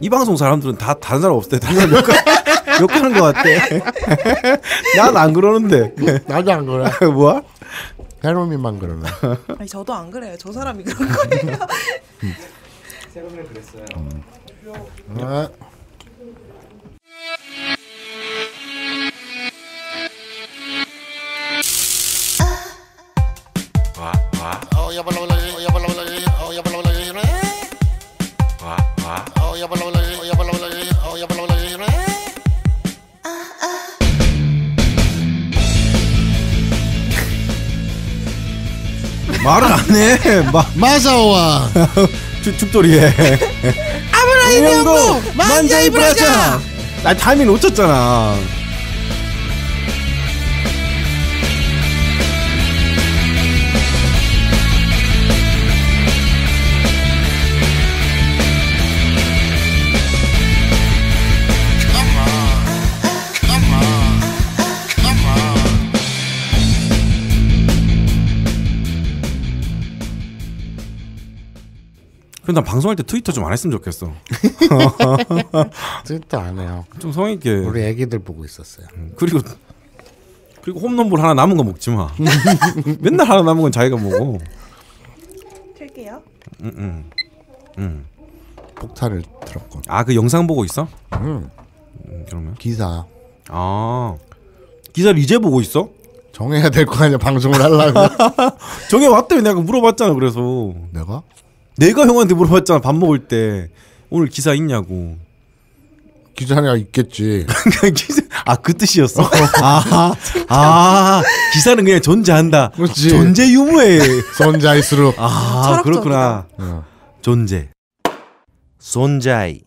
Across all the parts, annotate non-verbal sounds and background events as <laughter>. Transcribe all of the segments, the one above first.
이 방송 사람들은 다 다른 사람 없을 때 다른 사람 욕하, <laughs> 욕하는 것 같대. <laughs> 난 안 그러는데. 나도 안 그래. <laughs> 뭐야? 해로미만 그러네. 아니 저도 안 그래요. 저 사람이 그런 거예요. 아, 말을 안 해. 마, 마사오와. 아무나 이명고 만자이 브라자. 나 타이밍 놓쳤잖아. 근데 나 방송할 때 트위터 좀 안 했으면 좋겠어. <laughs> 진짜 안 해요. 좀 성의 있게. 우리 애기들 보고 있었어요. 그리고 그리고 홈런볼 하나 남은 거 먹지 마. <laughs> 맨날 하나 남은 건 자기가 먹어. 킬게요. 응, 응. 응. 폭탄을 들었군. 아, 그 영상 보고 있어? 음, 음, 그러면 기사 아 기사를 이제 보고 있어? 정해야 될 거 아니야 방송을 하려고. <laughs> 정해 왔다며 내가 물어봤잖아. 그래서 내가 내가 형한테 물어봤잖아. 밥 먹을 때 오늘 기사 있냐고. 기사가 있겠지. <laughs> 기사 아그 뜻이었어. <laughs> 아, 아 기사는 그냥 존재한다. 그렇지. 존재 유무에 손자일수록. 아. 그렇구나. 어. 존재. 존자이.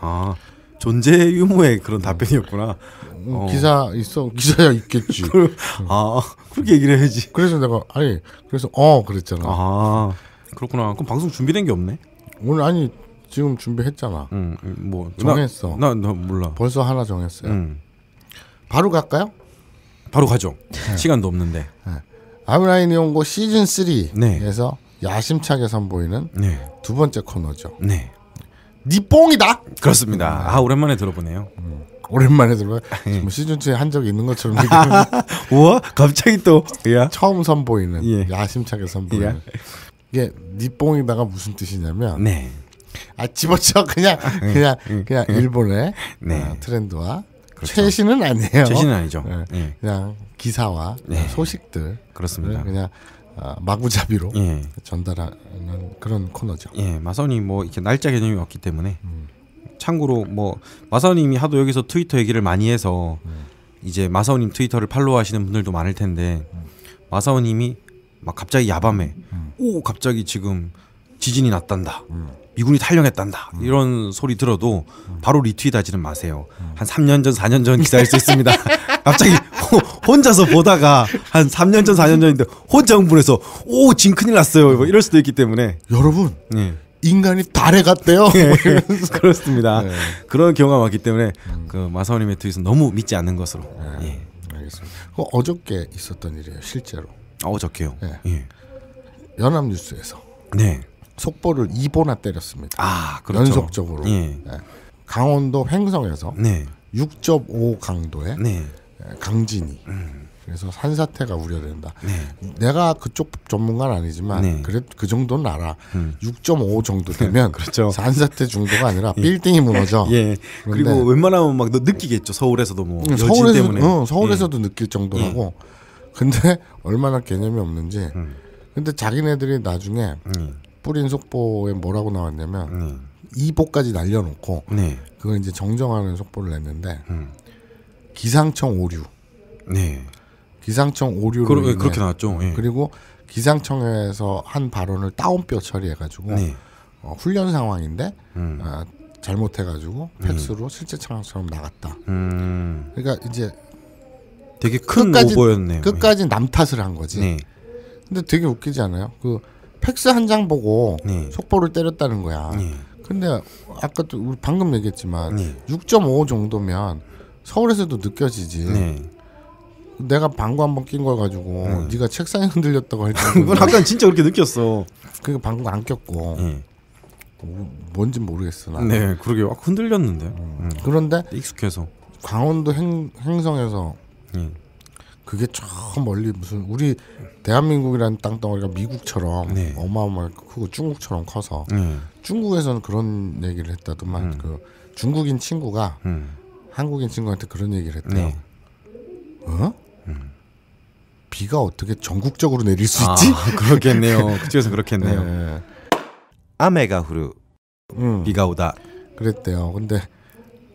아 존재 유무의 그런 답변이었구나. 음, 어. 기사 있어. 기사야 있겠지. <laughs> 아 그렇게 얘기를 해야지. 그래서 내가 아니 그래서 어 그랬잖아. 아 그렇구나. 그럼 방송 준비된 게 없네. 오늘 아니 지금 준비했잖아. 응, 뭐 정했어. 나, 나, 나 몰라. 벌써 하나 정했어요. 응. 바로 갈까요? 바로 가죠. 시간도 없는데. 아브라인 이온고 시즌 3에서 네. 야심차게 선보이는 네, 두 번째 코너죠. 네, 니 뽕이다. 그렇습니다. 아 오랜만에 들어보네요. 오랜만에 들어요. <laughs> 예. 뭐 시즌 2에 한 적이 있는 것처럼 <laughs> 우와, 갑자기 또 야. 처음 선보이는 예. 야심차게 선보이는 예. 이게 니 뽕이다가 무슨 뜻이냐면 네, 아 집어쳐 그냥 그냥 그냥 일본의 네. 어, 트렌드와 그렇죠. 최신은 아니에요. 최신은 아니죠. 네. 예, 그냥 기사와 네. 소식들 그렇습니다. 그냥 어, 마구잡이로 예, 전달하는 그런 코너죠. 예, 마사오님 뭐 이렇게 날짜 개념이 없기 때문에 참고로 뭐 마사오님이 하도 여기서 트위터 얘기를 많이 해서 이제 마사오님 트위터를 팔로우하시는 분들도 많을 텐데 마사오님이 막 갑자기 야밤에 오 갑자기 지금 지진이 났단다. 미군이 탈영했단다. 이런 소리 들어도 바로 리트윗하지는 마세요. 한 3년 전, 4년 전 기사일 수 있습니다. <laughs> 갑자기 호- 혼자서 보다가 한 3년 전, 4년 전인데 혼자 흥분해서 오, 진 큰일 났어요. 뭐 이럴 수도 있기 때문에 여러분 예. 인간이 달에 갔대요. 예, <laughs> 그렇습니다. 네. 그런 경우가 많기 때문에 그 마사오님의 트윗은 너무 믿지 않는 것으로. 예. 알겠습니다. 그 어저께 있었던 일이에요. 실제로 어저께요. 네. 예. 연합뉴스에서 네. 속보를 2보나 때렸습니다. 아, 그렇죠. 연속적으로 예. 네. 강원도 횡성에서 네. 6.5 강도의 네. 강진이 그래서 산사태가 우려된다. 네. 내가 그쪽 전문가는 아니지만 네. 그래 그 정도는 알아. 음. 6.5 정도 <laughs> 되면 그렇죠. 산사태 정도가 아니라 <laughs> 빌딩이 무너져. 예. 그리고 웬만하면 막 너- 느끼겠죠. 서울에서도 뭐 응, 서울에서 때문에. 어, 서울에서도 느낄 정도라고. 근데 <laughs> 얼마나 개념이 없는지. 음. 근데 자기네들이 나중에 예. 뿌린 속보에 뭐라고 나왔냐면 네. 이보까지 날려놓고 네. 그걸 이제 정정하는 속보를 냈는데 음. 기상청 오류, 네. 기상청 오류로 그러, 인해 그렇게 나왔죠. 예. 그리고 기상청에서 한 발언을 다운뼈 처리해가지고 네. 어, 훈련 상황인데 음. 아, 잘못해가지고 팩스로 실제 상황처럼 나갔다. 음. 그러니까 이제 되게 큰 끝까지- 오보였네요. 끝까지 남 탓을 한 거지. 네. 근데 되게 웃기지 않아요? 그 팩스 한 장 보고 네. 속보를 때렸다는 거야. 네. 근데 아까도 우리 방금 얘기했지만 네. 6.5 정도면 서울에서도 느껴지지. 네. 내가 방구 한 번 낀 걸 가지고 네. 네가 책상에 흔들렸다고 할 그건 정도. 아까 진짜 그렇게 느꼈어. 그 방구 안 꼈고. 예. 뭐, 뭔지 모르겠어 나. 네, 그러게 막 흔들렸는데. 음. 그런데 익숙해서. 강원도 행, 행성에서 예. 그게 저 멀리 무슨 우리 대한민국이라는 땅덩어리가 미국처럼 네. 어마어마하게 크고 중국처럼 커서 예. 중국에서는 그런 얘기를 했다더만 그 중국인 친구가 음. 한국인 친구한테 그런 얘기를 했대요. 네. 어? 비가 어떻게 전국적으로 내릴 수 있지? 아, <laughs> 그렇겠네요. 그쪽에서 그렇겠네요. <laughs> 네. 아메가 후르 음, 비가 오다. 그랬대요. 근데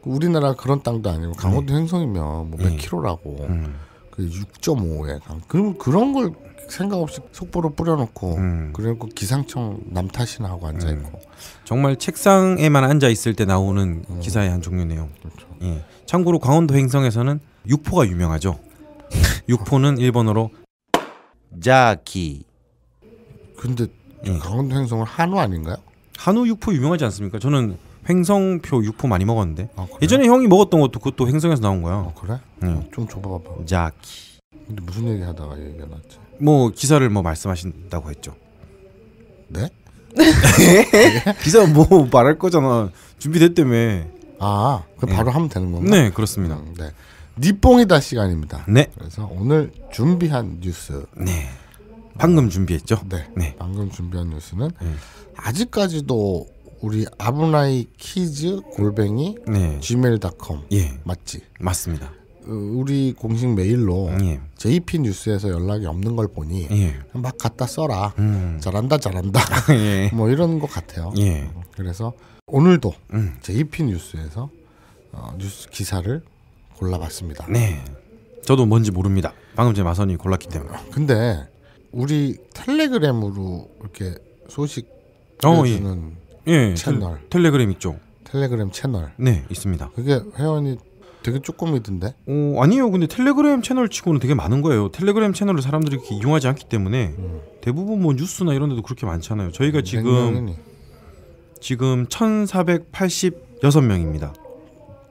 우리나라 그런 땅도 아니고 강원도 행성이면 뭐몇 네. 킬로라고 음. 그 6.5에 그럼 그런 걸 생각 없이 속보로 뿌려놓고 음. 그리고 기상청 남 탓이나 하고 앉아 있고 정말 책상에만 앉아 있을 때 나오는 기사의 한 종류네요. 그렇죠. 예. 참고로 강원도 행성에서는 육포가 유명하죠. <laughs> 육포는 일본어로 자키. 근데 예. 강원도 행성은 한우 아닌가요? 한우 육포 유명하지 않습니까? 저는 횡성표 육포 많이 먹었는데 아? 예전에 형이 먹었던 것도 그것도 횡성에서 나온 거야. 어, 그래? 응. 좀 줘봐봐. 자키. 근데 무슨 얘기 하다가 얘기가 났지? 뭐 기사를 뭐 말씀하신다고 했죠. 네? <laughs> 기사 뭐 말할 거잖아. 준비됐다며. 아, 그 바로 하면 되는 건가? 네, 그렇습니다. 음, 네. 니뽕이다 시간입니다. 네. 그래서 오늘 준비한 뉴스. 네. 방금 준비했죠. 네. 네. 방금 준비한 뉴스는 네. 아직까지도 우리 아브나이 키즈 골뱅이 네. gmail.com 예. 맞지? 맞습니다. 어, 우리 공식 메일로 예. JP 뉴스에서 연락이 없는 걸 보니 예. 막 갖다 써라. 음. 잘한다, 잘한다. <laughs> 예. <laughs> 뭐 이런 것 같아요. 예. 그래서 오늘도 음. JP 뉴스에서 어, 뉴스 기사를 골라봤습니다. 네. 저도 뭔지 모릅니다. 방금 전에 마선이 골랐기 때문에. 근데 우리 텔레그램으로 이렇게 소식 어, 보내주는 예. 채널. 텔, 텔레그램 있죠. 텔레그램 채널 네, 있습니다. 그게 회원이 되게 조금이던데 어, 아니에요. 근데 텔레그램 채널 치고는 되게 많은 거예요. 텔레그램 채널을 사람들이 이렇게 이용하지 않기 때문에 대부분 뭐 뉴스나 이런 데도 그렇게 많지 않아요. 저희가 몇 지금? 지금 1,486명입니다.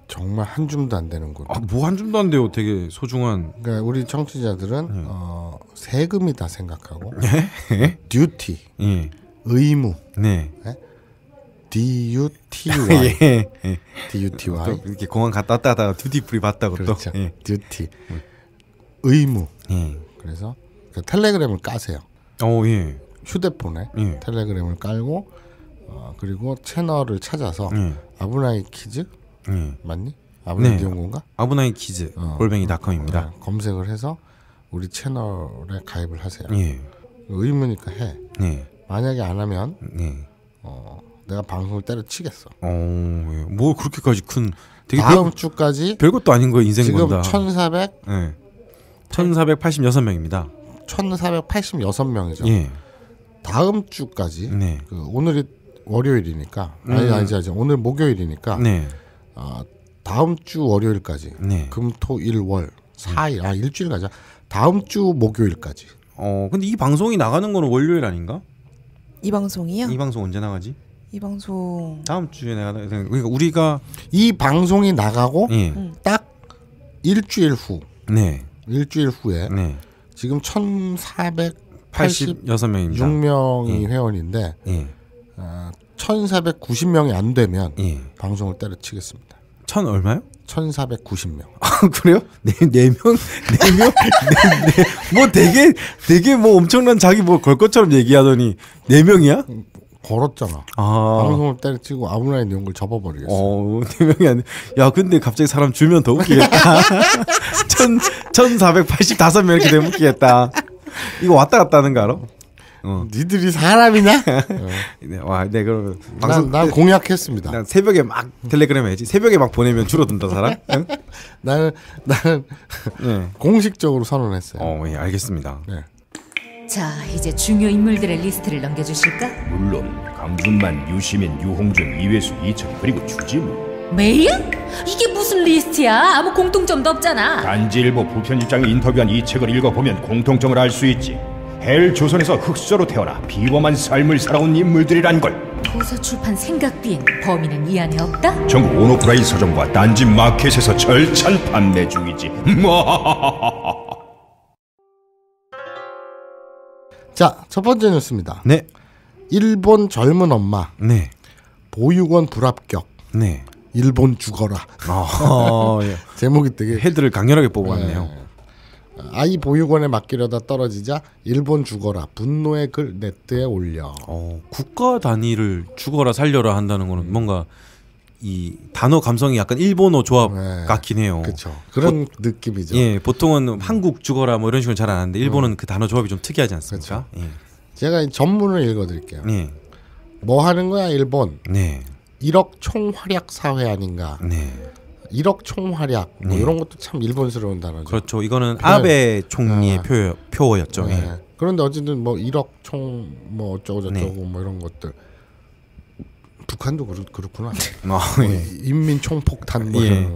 정말 한 줌도 안 되는군. 아, 뭐 한 줌도 안 돼요. 되게 소중한 그러니까 우리 청취자들은 네. 어, 세금이다 생각하고 예? 듀티, 예. 의무, 네. D U T Y, 예. <laughs> 예. D U T 또 Y, 이렇게 공항 갔다 왔다 하다가 duty free 봤다고 그렇죠. 또. 예. duty, 의무. 예. 그래서 그 텔레그램을 까세요. 어, 예. 휴대폰에 예. 텔레그램을 깔고 어, 그리고 채널을 찾아서 예. 아브나이 키즈 예. 맞니? 아브나이 네. 니온고인가? 아브나이 키즈 어. 골뱅이닷컴입니다. 네, 검색을 해서 우리 채널에 가입을 하세요. 예. 의무니까 해. 예. 만약에 안 하면 예. 어, 내가 방송을 때려치겠어. 어, 예. 뭐 그렇게까지 큰 되게 다음 별, 주까지 별것도 아닌 거 인생 지금 건다. 1,400, 예. 1,486명입니다. 1,486명이죠. 예. 다음 주까지 네. 그 오늘이 월요일이니까 아니 음. 아니지 아니지 오늘 목요일이니까 네. 아, 다음 주 월요일까지 네. 금토일월 4일 아 일주일 가자. 다음 주 목요일까지. 어, 근데 이 방송이 나가는 거는 월요일 아닌가? 이 방송이요? 이 방송 언제 나가지? 이 방송 다음 주에 나가 그러니까 우리가 이 방송이 나가고 예. 음. 딱 일주일 후 네. 일주일 후에 네. 지금 1,486명이 86명입니다. 회원인데 예. 어, 1,490명이 안 되면 예. 방송을 때려치겠습니다. 천 얼마요? 1,490명. 아, 그래요? 네 네 명 네명뭐 되게 되게 뭐 엄청난 자기 뭐 걸 것처럼 얘기하더니 네 명이야? 걸었잖아. 아. 방송을 때려 치고 아브라인 이런 걸 접어버리겠어. 어, 네 명이 아니. 야, 근데 갑자기 사람 줄면 더 웃기겠다. <laughs> 천, 천사백팔십다섯 명 이렇게 되면 웃기겠다. 이거 왔다 갔다 하는 거 알아? 어. 니들이 사람이냐? <laughs> 네, 와, 네, 그러면 난, 방송, 난 공약했습니다. 난 새벽에 막 텔레그램 해야지. 새벽에 막 보내면 줄어든다, 사람? 응? <laughs> 나는 나는 네. 공식적으로 선언했어요. 어, 예, 알겠습니다. 네. 자, 이제 중요 인물들의 리스트를 넘겨주실까? 물론 강준만, 유시민, 유홍준, 이외수, 이철 그리고 주진우 메일? 이게 무슨 리스트야? 아무 공통점도 없잖아. 딴지일보 부편집장이 인터뷰한 이 책을 읽어보면 공통점을 알 수 있지 헬 조선에서 흙수저로 태어나 비범한 삶을 살아온 인물들이란 걸 도서 출판 생각비행 범인은 이 안에 없다? 전국 온오프라인 서점과 딴지 마켓에서 절찬 판매 중이지 <laughs> 자, 첫 번째 뉴스입니다. 네. 일본 젊은 엄마 네. 보육원 불합격. 네. 일본 죽어라. 어, 예. <laughs> 제목이 되게 헤드를 강렬하게 뽑았네요. 아이 보육원에 맡기려다 떨어지자 일본 죽어라 분노의 글 네트에 올려. 어, 국가 단위를 죽어라 살려라 한다는 거는 뭔가 이 단어 감성이 약간 일본어 조합 네. 같긴 해요. 그렇죠. 그런 느낌이죠. 예, 보통은 한국 죽어라 뭐 이런 식으로 잘 안 하는데 일본은 그 단어 조합이 좀 특이하지 않습니까? 제가 이 전문을 읽어드릴게요. 예. 네. 뭐 하는 거야 일본? 네. 1억 총활약 사회 아닌가? 네. 1억 총활약 뭐 네. 이런 것도 참 일본스러운 단어죠. 그렇죠. 이거는 그냥- 아베 총리의 아. 표 표어였죠. 네. 예. 그런데 어쨌든 뭐 1억 총 뭐 어쩌고 저쩌고 네. 뭐 이런 것들 북한도 그렇, 그렇구나. <laughs> 어, 뭐 예. 인민 총폭탄 뭐 예.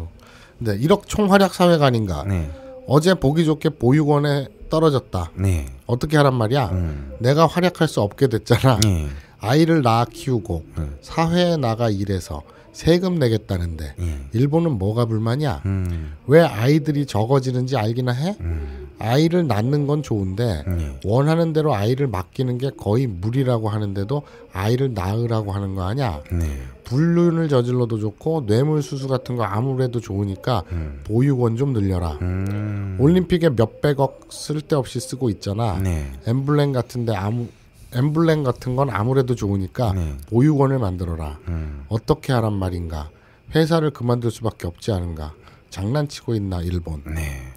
근데 1억 총활약 사회가 아닌가? 네. 어제 보기 좋게 보육원에 떨어졌다. 네. 어떻게 하란 말이야? 음. 내가 활약할 수 없게 됐잖아. 예. 아이를 낳아 키우고 네. 사회에 나가 일해서 세금 내겠다는데 예. 일본은 뭐가 불만이야? 음. 왜 아이들이 적어지는지 알기나 해? 음. 아이를 낳는 건 좋은데 예. 원하는 대로 아이를 맡기는 게 거의 무리라고 하는데도 아이를 낳으라고 하는 거 아니야? 네. 불륜을 저질러도 좋고 뇌물 수수 같은 거 아무래도 좋으니까 음. 보육원 좀 늘려라. 음. 올림픽에 몇백억 쓸데없이 쓰고 있잖아. 네. 엠블렘 같은데 아무 엠블렘 같은 건 아무래도 좋으니까 네. 보육원을 만들어라. 음. 어떻게 하란 말인가? 회사를 그만둘 수밖에 없지 않은가? 장난치고 있나 일본? 네.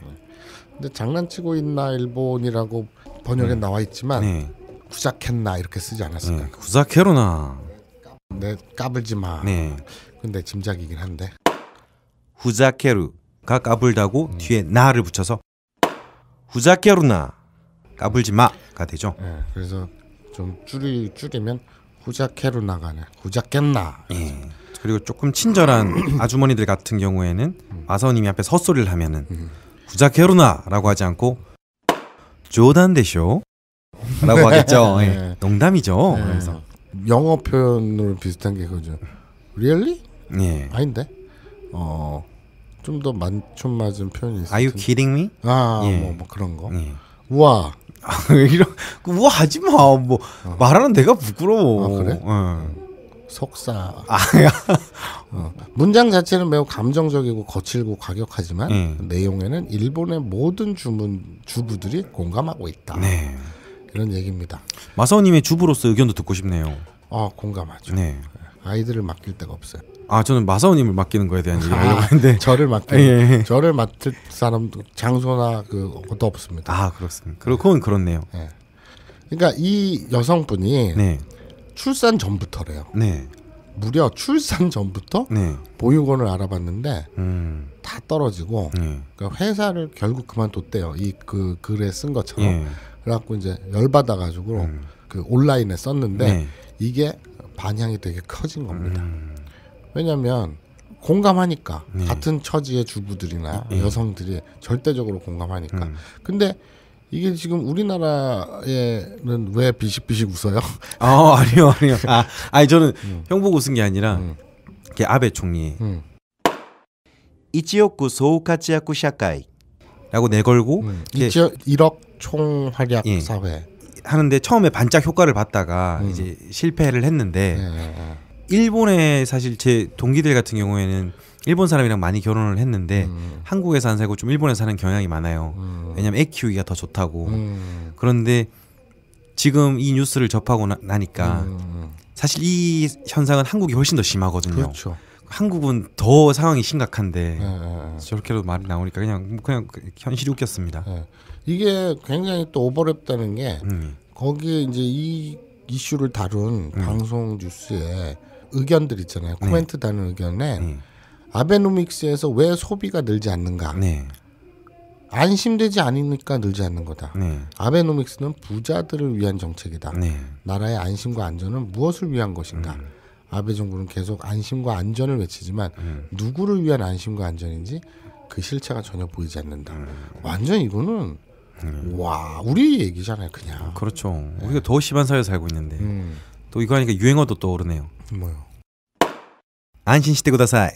근데 장난치고 있나 일본이라고 번역에 나와 있지만 네. 구작했나 이렇게 쓰지 않았을까? 네. 구사케로나. 내 까불지 마. 네. 근데 짐작이긴 한데. 후자케루가 까불다고 뒤에 나를 붙여서 후자케루나 까불지 마가 되죠. 예, 그래서 좀 줄이 줄이면 후자케루나가네. 후자깼나? 예. 그리고 조금 친절한 <clears throat> 아주머니들 같은 경우에는 마사오님이 앞에 헛소리를 하면은 후자케루나라고 하지 않고 조단데쇼 라고 하겠죠. <laughs> 예. 네. 농담이죠. 예. 그래서 영어 표현으로 비슷한 게 그거죠. Really? 예. 아닌데. 어. 좀더 맞춤 맞은 표현이 있을 Are you kidding me? 아, 예. 뭐, 뭐 그런 거. 예. 우와. <laughs> 이런 우와 하지 마. 뭐 말하는 내가 부끄러워. 아, 그래? 예. 속사. 아, 야. 어. 문장 자체는 매우 감정적이고 거칠고 과격하지만 예. 내용에는 일본의 모든 주문 주부들이 공감하고 있다. 네. 이런 얘기입니다. 마사오님의 주부로서 의견도 듣고 싶네요. 아 공감하죠. 네. 아이들을 맡길 데가 없어요. 아 저는 마사오님을 맡기는 거에 대한 얘기를 하려고 했는데 저를 맡길 <laughs> 예, 예. 저를 맡을 사람도 장소나 그 것도 없습니다. 아 그렇습니다. 그건 그렇네요. 그러니까 이 여성분이 네. 출산 전부터래요. 네. 무려 출산 전부터 네. 보육원을 알아봤는데 음. 다 떨어지고 네. 그러니까 회사를 결국 그만뒀대요. 이 그 글에 쓴 것처럼. 예. 그래갖고 이제 열받아 가지고 그 온라인에 썼는데 네. 이게 반향이 되게 커진 겁니다. 음. 왜냐하면 공감하니까 네. 같은 처지의 주부들이나 네. 여성들이 절대적으로 공감하니까 음. 근데 이게 지금 우리나라에는 왜 비식비식 웃어요? 아 아니요 아니요 아 아니 저는 음. 형 보고 웃은 게 아니라 음. 그 아베 총리 음. 1억 소우카치야쿠 샤카이라고 내걸고 음. 1억 총활약 예. 사회 하는데 처음에 반짝 효과를 봤다가 음. 이제 실패를 했는데 예, 예, 예. 일본에 사실 제 동기들 같은 경우에는 일본 사람이랑 많이 결혼을 했는데 음. 한국에서 안 살고 좀 일본에 사는 경향이 많아요. 음. 왜냐면 애 키우기가 더 좋다고. 음. 그런데 지금 이 뉴스를 접하고 나, 니까 음. 사실 이 현상은 한국이 훨씬 더 심하거든요. 그렇죠. 한국은 더 상황이 심각한데 예, 예, 예. 저렇게도 말이 나오니까 그냥 그냥 그 현실이 웃겼습니다. 예. 이게 굉장히 또 오버랩다는 게 음. 거기에 이제 이 이슈를 다룬 음. 방송 뉴스에 의견들 있잖아요. 코멘트 다는 의견에 네. 아베노믹스에서 왜 소비가 늘지 않는가? 네, 안심되지 않으니까 늘지 않는 거다. 네, 아베노믹스는 부자들을 위한 정책이다. 네, 나라의 안심과 안전은 무엇을 위한 것인가? 음. 아베 정부는 계속 안심과 안전을 외치지만 음. 누구를 위한 안심과 안전인지 그 실체가 전혀 보이지 않는다. 음. 완전 이거는 와 우리 얘기잖아요, 그냥. 그렇죠. 우리가 더 심한 사회에 살고 있는데 음, 또 이거 하니까 유행어도 떠오르네요. 뭐요? 安心してください 履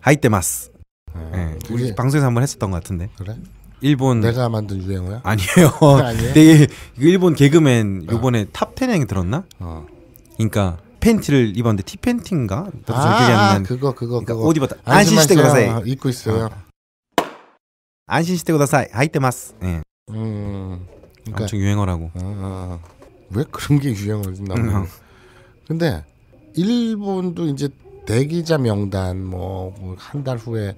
いてます. 어, 네, 우리 방송에서 한번 했었던 것 같은데 그래? 일본 내가 만든 유행어야? 아니에요. <laughs> 아니에요? 되게 일본 개그맨 요번에 탑 10에 들었나? 어. 그러니까 팬티를 입었는데 티 팬티인가? 나도 잘 기억이 안 아, 나는. 그거 그거 그러니까 그거 옷 입었다. 안심 시대 안심하세요. 고다사이. 입고 있어요. 안심 시대 고다사이. 하이테마스. 예. 음. 그러니까 엄청 유행어라고. 아, 아, 왜 그런 게 유행을 음. 나면 근데 일본도 이제 대기자 명단 뭐 한 달 후에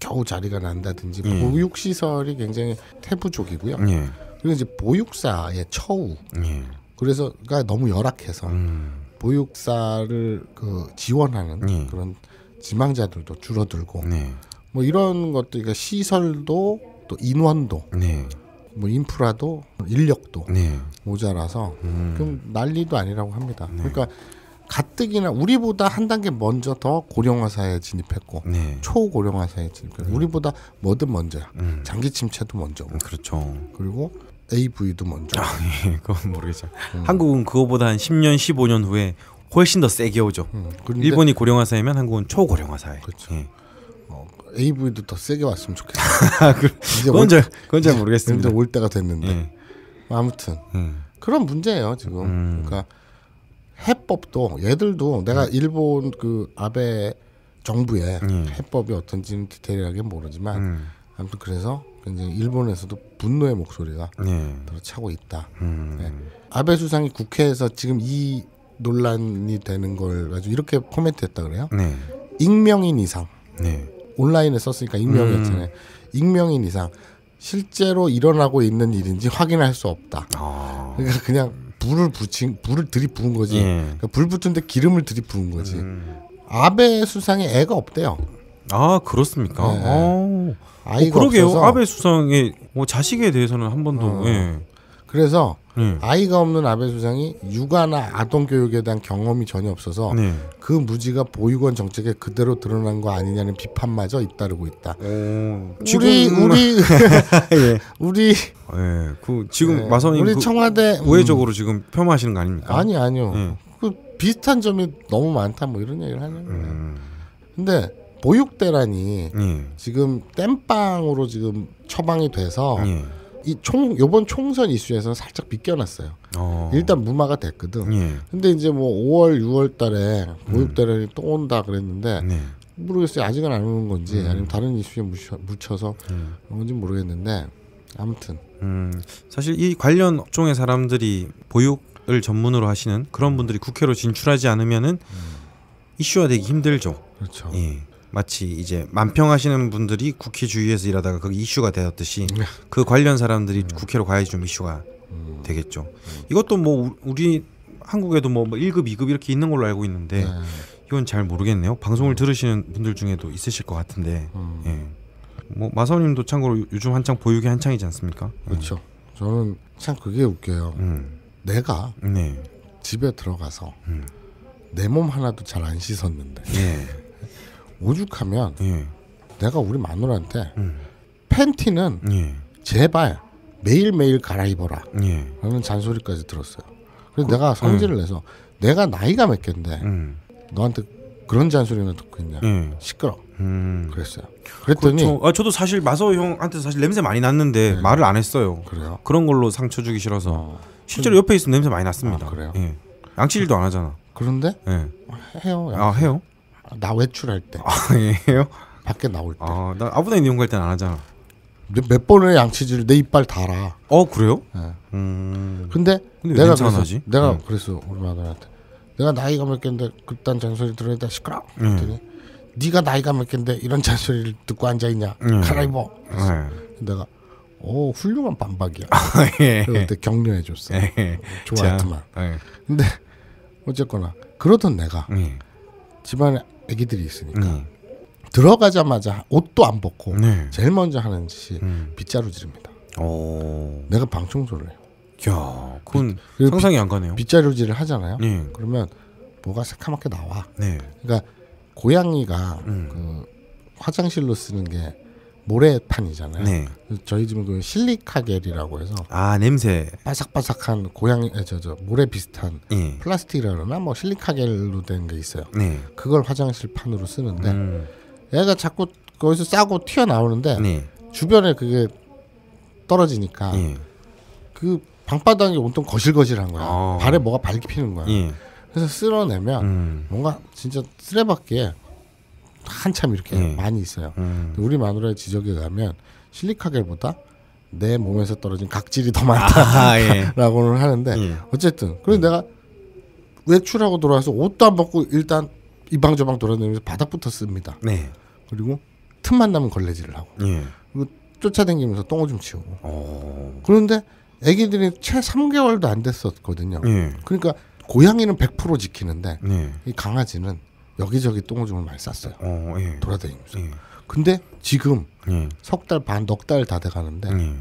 겨우 자리가 난다든지 예. 보육 시설이 굉장히 태부족이고요. 예. 그리고 이제 보육사의 처우 예. 그래서가 너무 열악해서 음. 보육사를 그 지원하는 예. 그런 지망자들도 줄어들고 네. 뭐 이런 것도 그러니까 시설도 또 인원도 네. 뭐 인프라도 인력도 네. 모자라서 음. 그럼 난리도 아니라고 합니다. 그러니까 가뜩이나 우리보다 한 단계 먼저 더 고령화 사회에 진입했고 네. 초고령화 사회에 진입했고 우리보다 뭐든 먼저야. 음. 장기 침체도 먼저고 음, 그렇죠. 그리고 AV도 먼저. 예, 그건 모르겠죠. 한국은 그거보다 한 10년, 15년 후에 훨씬 더 세게 오죠. 음, 일본이 고령화 사회면 한국은 초고령화 사회. 그렇죠. 예. AV도 더 세게 왔으면 좋겠어. <laughs> 아, 그, 이제 올, 그건 잘, 그건 잘 이제 모르겠습니다. 올 때가 됐는데 예. 아무튼 음. 그런 문제예요 지금. 음. 그러니까 해법도 얘들도 내가 일본 그 아베 정부의 음. 해법이 어떤지는 디테일하게 모르지만 음. 아무튼 그래서 굉장히 일본에서도 분노의 목소리가 네. 들어차고 있다. 음. 네. 아베 수상이 국회에서 지금 이 논란이 되는 걸 가지고 이렇게 코멘트했다 그래요. 네. 익명인 이상 네. 온라인에 썼으니까 익명이었잖아요. 음. 익명인 이상 실제로 일어나고 있는 일인지 확인할 수 없다. 아. 그러니까 그냥 불을 붙인 불을 들이부은 거지. 예. 그러니까 불 붙은데 기름을 들이부은 거지. 음. 아베 수상에 애가 없대요. 아 그렇습니까? 네. 어. 아이가 어, 그러게요. 없어서 아베 수상의 뭐 자식에 대해서는 한 번도 어. 예. 그래서 예. 아이가 없는 아베 수상이 육아나 아동 교육에 대한 경험이 전혀 없어서 네. 그 무지가 보육원 정책에 그대로 드러난 거 아니냐는 비판마저 잇따르고 있다. 오. 우리 우리 <laughs> 예. 우리 예. 그 지금 네, 마선님 우리 그 청와대 음, 우회적으로 지금 폄하하시는 거 아닙니까? 아니 아니요. 예. 그 비슷한 점이 너무 많다 뭐 이런 얘기를 하는 거예요. 음. 근데 보육대란이 예. 지금 땜빵으로 지금 처방이 돼서 예. 이 총 요번 총선 이슈에서 살짝 비껴났어요. 어. 일단 무마가 됐거든. 예. 근데 이제 뭐 5월, 6월 달에 보육대란이 또 온다 그랬는데 네. 모르겠어요. 아직은 안 오는 건지 음. 아니면 다른 이슈에 묻혀, 묻혀서 음. 뭔지 모르겠는데 아무튼 음, 사실 이 관련 업종의 사람들이 보육을 전문으로 하시는 그런 분들이 국회로 진출하지 않으면은 이슈화되기 힘들죠. 그렇죠. 예. 마치 이제 만평하시는 분들이 국회 주위에서 일하다가 그게 이슈가 되었듯이 네. 그 관련 사람들이 음. 국회로 가야지 좀 이슈가 되겠죠. 이것도 뭐 우- 우리 한국에도 뭐 1급, 2급 이렇게 있는 걸로 알고 있는데 네. 이건 잘 모르겠네요. 방송을 들으시는 분들 중에도 있으실 것 같은데. 음. 예. 뭐 마사오님도 참고로 요- 요즘 한창 보육이 한창이지 않습니까? 그렇죠. 저는 참 그게 웃겨요. 음. 내가 네. 집에 들어가서 음. 내몸 하나도 잘 안 씻었는데 예. <laughs> 오죽하면 예. 내가 우리 마누라한테 음. 팬티는 예. 제발 매일 매일 갈아입어라. 예. 라는 잔소리까지 들었어요. 그래서 내가 성질을 내서 내가 나이가 몇 갠데 음. 너한테 그런 잔소리나 듣고 있냐. 예. 시끄러. 음. 그랬어요. 그랬더니 그렇죠. 아, 저도 사실 마사오 형한테 사실 냄새 많이 났는데 네. 말을 안 했어요. 그래요. 그런 걸로 상처 주기 싫어서 어. 실제로 옆에 있으면 냄새 많이 났습니다. 아, 그래요? 예. 양치질도 안 하잖아. 그런데 예. 해요. 아 해요? 나 외출할 때아 해요? 밖에 나올 때. 아나 아부다비 이용 갈 때는 안 하잖아. 몇, 몇 번을 양치질 내 이빨 달아. 어 그래요? 예. 음. 근데, 근데 왜 내가 그래서? 내가 응. 그랬어 우리 마누라한테 내가 나이가 몇 갠데 그딴 잔소리 들어야 시끄러. 응. 그랬더니 네가 나이가 몇 갠데 이런 잔소리를 듣고 앉아 있냐? 응. 갈아입어. 예. 내가 오 훌륭한 반박이야. 예. 그래서 그때 격려해 줬어. 예. 자, 예. 근데 어쨌거나 그러던 내가 예. 집안에 아기들이 있으니까 음. 들어가자마자 옷도 안 벗고 네. 제일 먼저 하는 짓이 음. 빗자루 지릅니다. 오. 내가 방 청소를 해요. 야, 그건 그리고 상상이 안 가네요. 빗자루질을 하잖아요. 예. 그러면 뭐가 새카맣게 나와. 네. 그러니까 고양이가 음. 그 화장실로 쓰는 게 모래판이잖아요. 네. 저희 집은 그 실리카겔이라고 해서 아 냄새. 바삭바삭한 고양이 저저 모래 비슷한 예. 플라스틱이라 그러나 뭐 실리카겔로 된 게 있어요. 네. 그걸 화장실 판으로 쓰는데 음. 얘가 자꾸 거기서 싸고 튀어 나오는데 네. 주변에 그게 떨어지니까 예. 그 방바닥이 온통 거실거실한 거야. 아. 발에 뭐가 밟히는 거야. 예. 그래서 쓸어내면 음. 뭔가 진짜 쓰레받기에 한참 이렇게 예. 많이 있어요. 음. 우리 마누라의 지적에 가면 실리카겔보다 내 몸에서 떨어진 각질이 더 많다라고는 아, 예. 하는데 예. 어쨌든 그래서 내가 외출하고 돌아와서 옷도 안 벗고 일단 이방저방 돌아다니면서 바닥부터 씁니다. 네. 그리고 틈만 나면 걸레질을 하고 예. 그리고 쫓아다니면서 똥오줌 치우고 어. 그런데 아기들이 채 3개월도 안 됐었거든요. 예. 그러니까 고양이는 100% 지키는데 네. 이 강아지는 여기저기 똥오줌을 많이 쌌어요. 어, 예. 돌아다니면서. 예. 근데 지금 예. 석달 반 넉 달 다 돼가는데 예.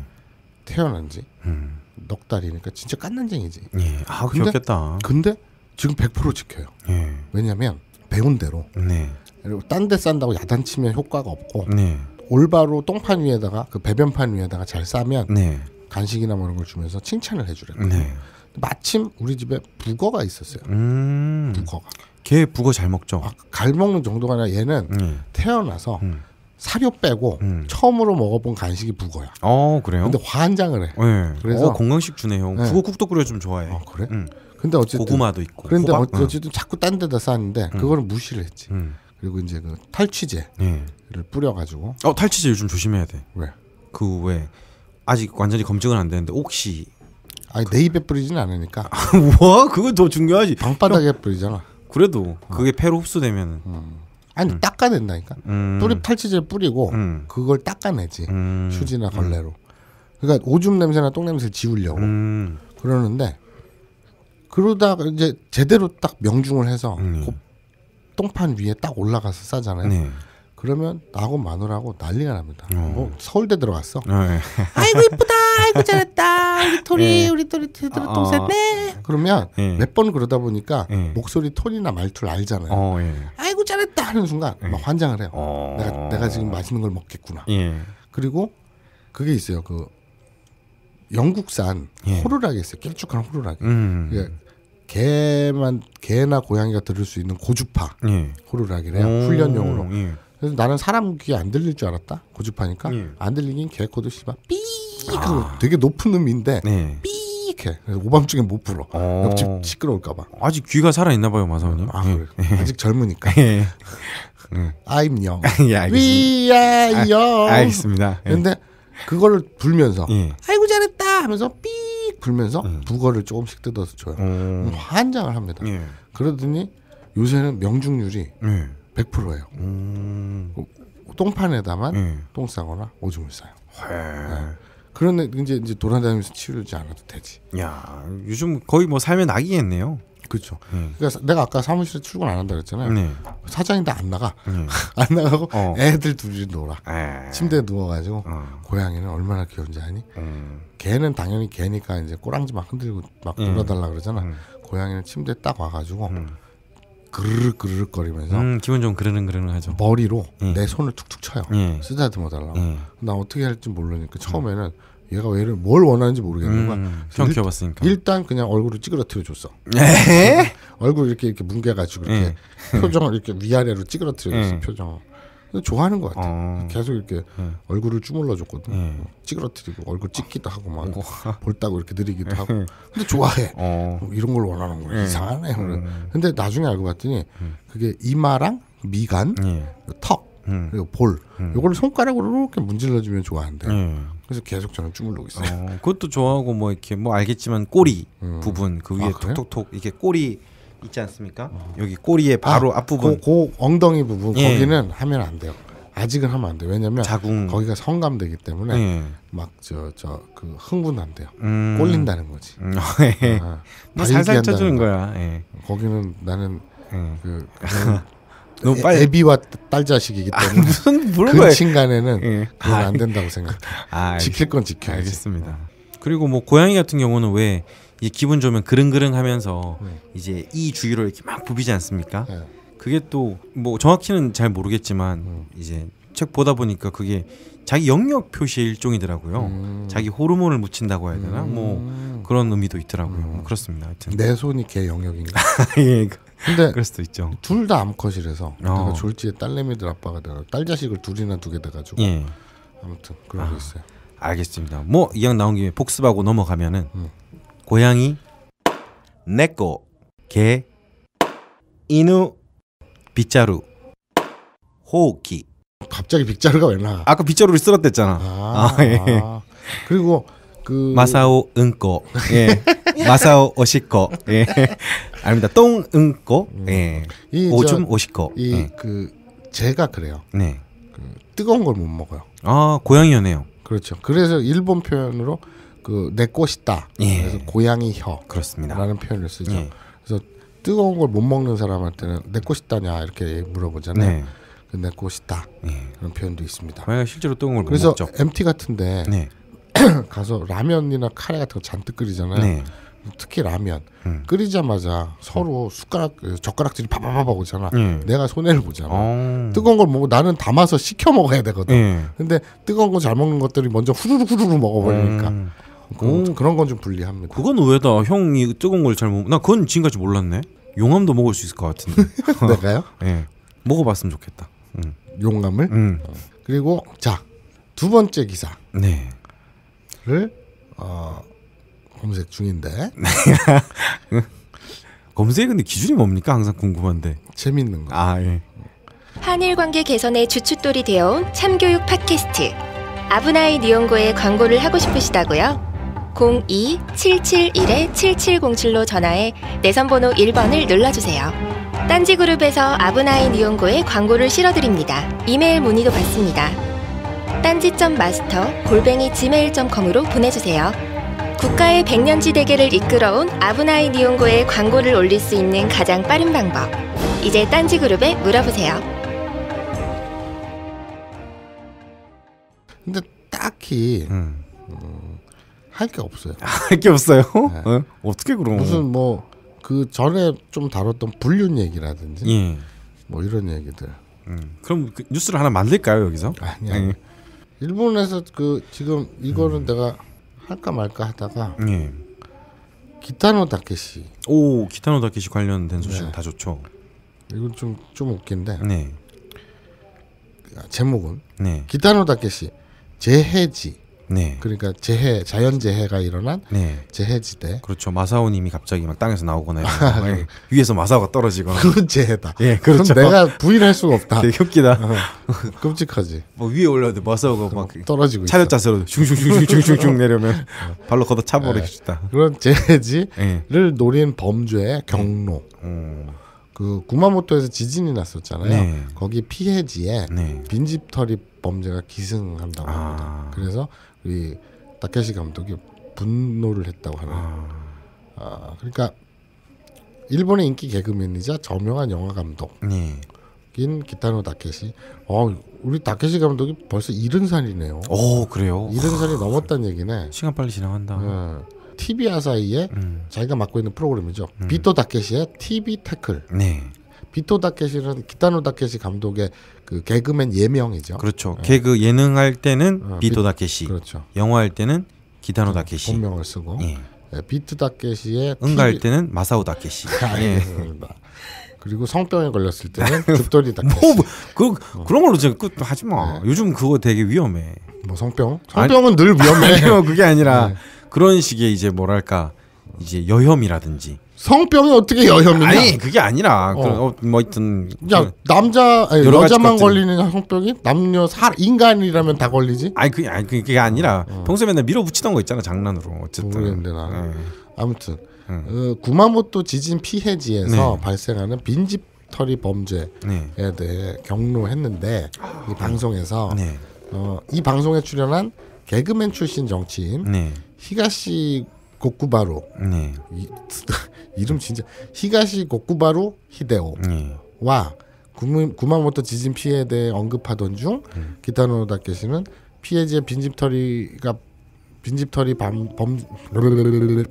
태어난 지 음. 넉 달이니까 진짜 깐난쟁이지. 예. 아, 근데- 귀엽겠다. 근데 지금 100% 지켜요. 예. 왜냐면 배운 대로 네. 그리고 딴 데 싼다고 야단치면 효과가 없고 네. 올바로 똥판 위에다가 그 배변판 위에다가 잘 싸면 네. 간식이나 뭐 이런 걸 주면서 칭찬을 해주래요. 네. 마침 우리 집에 북어가 있었어요. 음. 북어가. 걔 북어 잘 먹죠. 아, 갈 먹는 정도가 아니라 얘는 예. 태어나서 음. 사료 빼고 음. 처음으로 먹어본 간식이 북어야. 어, 그래요? 근데 환장을 해. 예. 그래서- 어, 건강식 주네요. 네. 북어국도 끓여 좀 좋아해. 어, 그래? 음. 근데 어쨌든 고구마도 있고. 그런데 어, 호박? 어쨌든 자꾸 딴 데다 쌌는데 그거는 무시를 했지. 음. 그리고 이제 그 탈취제를 예. 뿌려가지고 어, 탈취제 요즘 조심해야 돼. 왜? 그 왜 아직 완전히 검증은 안 되는데 혹시 아니 내 입에 뿌리진 않으니까 <laughs> 뭐 그거 더 중요하지. 방바닥에 뿌리잖아. 그래도 그게 폐로 흡수되면 아니 닦아낸다니까. 음. 뿌리 탈취제 뿌리고 음. 그걸 닦아내지. 음. 휴지나 걸레로. 그러니까 오줌 냄새나 똥 냄새 지우려고 음. 그러는데 그러다가 이제 제대로 딱 명중을 해서 음. 그 똥판 위에 딱 올라가서 싸잖아요. 네. 그러면 나하고 마누라하고 난리가 납니다. 어. 뭐 서울대 들어갔어. 어, 예. 아이고 이쁘다. 아이고 잘했다. 우리 토리 예. 우리 토리 제대로 아. 똥 쌌네. 그러면 예. 몇번 그러다 보니까 예. 목소리 톤이나 말투를 알잖아요. 어, 예. 아이고 잘했다 하는 순간 막 환장을 해요. 어. 내가 내가 지금 맛있는 걸 먹겠구나. 예. 그리고 그게 있어요. 그 영국산 예. 호루라기 있어요. 길쭉한 호루라기. 음. 이게 개만 개나 고양이가 들을 수 있는 고주파 예. 호루라기래요. 오, 훈련용으로. 예. 그래서 나는 사람 귀에 안 들릴 줄 알았다. 고주파니까 예. 안 들리긴 개코도 씨발 삐 하고 되게 높은 음인데 네. 삐해. 그래서 오밤중에 못 불어. 어. 옆집 시끄러울까봐. 아직 귀가 살아 있나 봐요, 마사오님. 아 예. 그래. 아직 젊으니까. 예. I'm young. <laughs> 예, 알겠습니다. We are young. 알겠습니다. 예. 근데 그거를 불면서 예. 아이고 잘했다 하면서 삐 불면서 북어를 조금씩 뜯어서 줘요. 어. 환장을 합니다. 예. 그러더니 요새는 명중률이 예. 100%예요. 음. 똥판에다만 예. 똥 싸거나 오줌을 싸요. 회. 그런데 이제 이제 돌아다니면서 치우지 않아도 되지. 야, 요즘 거의 뭐 삶의 낙이겠네요. 그렇죠. 예. 그러니까 내가 아까 사무실에 출근 안 한다 그랬잖아요. 네. 사장인데 안 나가. 예. <laughs> 안 나가고 어. 애들 둘이 놀아. 에. 침대에 누워가지고 어. 고양이는 얼마나 귀여운지 아니? 음. 개는 당연히 개니까 이제 꼬랑지 막 흔들고 막 음. 놀아달라 그러잖아. 음. 고양이는 침대에 딱 와가지고 음. 그르륵 그르륵 거리면서 음, 기분 좀 그르는 그르는 하죠. 머리로 예. 내 손을 툭툭 쳐요. 예. 쓰다듬어 달라고. 예. 나 어떻게 할지 모르니까 처음에는 얘가 왜 이래 뭘 원하는지 모르겠는 거야. 음, 형 일- 키워봤으니까. 일단 그냥 얼굴을 찌그러뜨려 줬어. 에? 얼굴 이렇게 이렇게 뭉개가지고 이렇게 표정을 이렇게 위아래로 찌그러뜨려 줬어 예. 표정. 좋아하는 것 같아. 어. 계속 이렇게 예. 얼굴을 주물러 줬거든. 예. 찌그러뜨리고 얼굴 찍기도 하고 막 오. <laughs> 볼따고 이렇게 느리기도 하고. 근데 좋아해. 어. 뭐 이런 걸 원하는 거야. 예. 이상하네. 음. 근데 나중에 알고 봤더니 그게 이마랑 미간, 예. 턱 음. 그리고 볼 음. 요거를 손가락으로 이렇게 문질러주면 좋아한대. 예. 그래서 계속 저는 주물르고 있어요. 어, 그것도 좋아하고 뭐 이렇게 뭐 알겠지만 꼬리 음. 부분 그 위에 아? 톡톡톡 이게 꼬리 있지 않습니까? 여기 꼬리에 바로 앞부분 그, 그 엉덩이 부분 예. 거기는 하면 안 돼요. 아직은 하면 안 돼요. 왜냐면 자궁. 거기가 성감되기 때문에 예. 막저 저 그 흥분한대요. 음. 꼴린다는 거지. 음, 예. 아, 뭐 살살 쳐주는 거. 거야. 예. 거기는 나는 예. 그 <laughs> 너무 애- 빨리 애비와 딸 자식이기 때문에 무슨 모르는 거야. 근친간에는 예. 그건 아, 안 된다고 생각해. 아, 지킬 건 지켜야지. 알겠습니다. 그리고 뭐 고양이 같은 경우는 왜 이제 기분 좋으면 그릉그릉 하면서 음. 이제 이 주위로 이렇게 막 부비지 않습니까? 예. 그게 또 뭐 정확히는 잘 모르겠지만 음. 이제 책 보다 보니까 그게 자기 영역 표시의 일종이더라고요. 음. 자기 호르몬을 묻힌다고 해야 되나? 뭐 음. 그런 의미도 있더라고요. 뭐 그렇습니다. 하여튼 내 손이 걔 영역인가? <laughs> 예, 그- 근데 그럴 수도 있죠. 둘 다 암컷이라서 어. 내가 졸지에 딸내미들 아빠가 돼가 딸 자식을 둘이나 두게 돼가지고 예, 아무튼 그런 거 있어요. 알겠습니다. 뭐 이왕 나온 김에 복습하고 넘어가면은 음. 고양이 내꺼 개 이누 빗자루 호기 갑자기 빅자루가 왜 나와? 아까 빗자루를 쓸었댔잖아 아, 아, 예. 아. 그리고 그 마사오 응꼬 예 <laughs> 마사오 오시코 예 아닙니다 똥 응꼬 예 이, 오줌 저, 오시코 이 예. 그 제가 그래요. 네. 뜨거운 걸 못 먹어요. 아 고양이연해요 그렇죠. 그래서 일본 표현으로 그 내 꽃이다. 예. 그래서 고양이 혀라는 그렇습니다 표현을 쓰죠. 예. 그래서 뜨거운 걸 못 먹는 사람한테는 내 꽃이다냐 이렇게 물어보잖아요. 네 그내 꽃이다 예. 그런 표현도 있습니다. 고양이가 실제로 뜨거운 걸못 그래서 먹죠 MT 같은데 네 <clears throat> 가서 라면이나 카레 같은 거 잔뜩 끓이잖아요. 네. 특히 라면 음. 끓이자마자 서로 숟가락 젓가락질이 파파파파 오잖아. 예. 내가 손해를 보잖아. 어. 뜨거운 걸 먹고 나는 담아서 식혀 먹어야 되거든. 예. 근데 뜨거운 거 잘 먹는 것들이 먼저 후루룩 후루룩 먹어버리니까 음. 그, 그런 건 좀 불리합니다. 그건 의외다. 형이 뜨거운 걸잘 먹. 나 그건 지금까지 몰랐네. 용암도 먹을 수 있을 것 같은데. <laughs> 내가요? <laughs> 예. 먹어봤으면 좋겠다. 음. 용감을. 음. 그리고 자두 번째 기사를 네. 어, 검색 중인데 <laughs> 검색의 근데 기준이 뭡니까? 항상 궁금한데. 재밌는 거. 아 예. 한일 관계 개선의 주춧돌이 되어온 참교육 팟캐스트 아브나이 니온고에 광고를 하고 싶으시다고요? 02-771-7707로 전화해 내선번호 1번을 눌러주세요. 딴지그룹에서 아브나이 니온고에 광고를 실어드립니다. 이메일 문의도 받습니다. 딴지.마스터 골뱅이 gmail.com으로 보내주세요. 국가의 백년지 대계를 이끌어온 아브나이 니온고에 광고를 올릴 수 있는 가장 빠른 방법. 이제 딴지그룹에 물어보세요. 근데 딱히 음. 할 게 없어요. 할 게 없어요. <laughs> 어? 어떻게 그럼? 무슨 뭐 그 전에 좀 다뤘던 불륜 얘기라든지 예. 뭐 이런 얘기들. 음. 그럼 그 뉴스를 하나 만들까요 여기서? 아니야. 예. 일본에서 그 지금 이거는 내가 할까 말까 하다가 예. 기타노 다케시 오 기타노 다케시 관련된 소식 네. 은다 좋죠. 이건 좀좀 웃긴데 네. 제목은 네. 기타노 다케시 재해지 네. 그러니까 재해 자연 재해가 일어난 네. 재해지대 그렇죠. 마사오님이 갑자기 막 땅에서 나오거나 이런 <laughs> 거. 예. 위에서 마사오가 떨어지거나. 그건 재해다. 예, 그렇죠. 내가 부인할 수가 없다. <laughs> 되게 웃기다. 끔찍하지. 뭐 위에 올라도 마사오가 막 떨어지고. 차렷 자세로 슝슝슝슝슝슝 내려면 <laughs> 발로 걷어 차버리겠다. 그런 재해지를 예. 노린 범죄의 경로. 어. 그 구마모토에서 지진이 났었잖아요. 네. 거기 피해지에 네. 빈집털이 범죄가 기승한다고 합니다. 아. 그래서 우리 다케시 감독이 분노를 했다고 하네요. 아. 아, 그러니까 일본의 인기 개그맨이자 저명한 영화 감독인 네. 기타노 다케시. 어, 우리 다케시 감독이 벌써 이른 살이네요. 오 그래요. 이른 살이 넘었다는 얘기네. 시간 빨리 지나간다. 어, TV 아사히의 음. 자기가 맡고 있는 프로그램이죠. 비토 다케시의 TV 태클. 네. 비토 다케시는 기타노 다케시 감독의 그 개그맨 예명이죠. 그렇죠. 개그 예능 할 때는 어, 비토 다케시, 그렇죠. 영화 할 때는 기타노 다케시, 본명을 쓰고 예. 예, 비트 다케시의 응가 할 TV 때는 마사오. <laughs> 예. 알겠습니다. 그리고 성병에 걸렸을 때는 <laughs> 죽돌이 다케시. 뭐, 뭐 그, 그런 걸로 지금 끝 하지 마. 요즘 그거 되게 위험해. 뭐 성병? 성병은 늘 위험해. <laughs> 아니요, 그게 아니라 네. 그런 식의 이제 뭐랄까 이제 여혐이라든지. 성병이 어떻게 여혐이냐? 아니 그게 아니라 그, 어. 어, 뭐 하여튼 야 남자 아니, 여자만 걸리는 성병이 남녀 사 인간이라면 다 걸리지? 아니 그게 아니 그게 아니라 평소에 맨날 밀어붙이던 거 있잖아 장난으로 어쨌든. 모르겠는데 나는. 예. 아무튼 음. 어, 구마모토 지진 피해지에서 네. 발생하는 빈집 털이 범죄에 네. 대해 경로했는데 이 방송에서 네. 어, 이 방송에 출연한 개그맨 출신 정치인 네. 히가시 고쿠바루 네. 이, <laughs> 이름 진짜 히가시 고쿠바루 히데오와 네. 구마모토 지진 피해에 대해 언급하던 중 기타노 다케시는 피해지의 빈집털이가 빈집털이 밤, 범 네.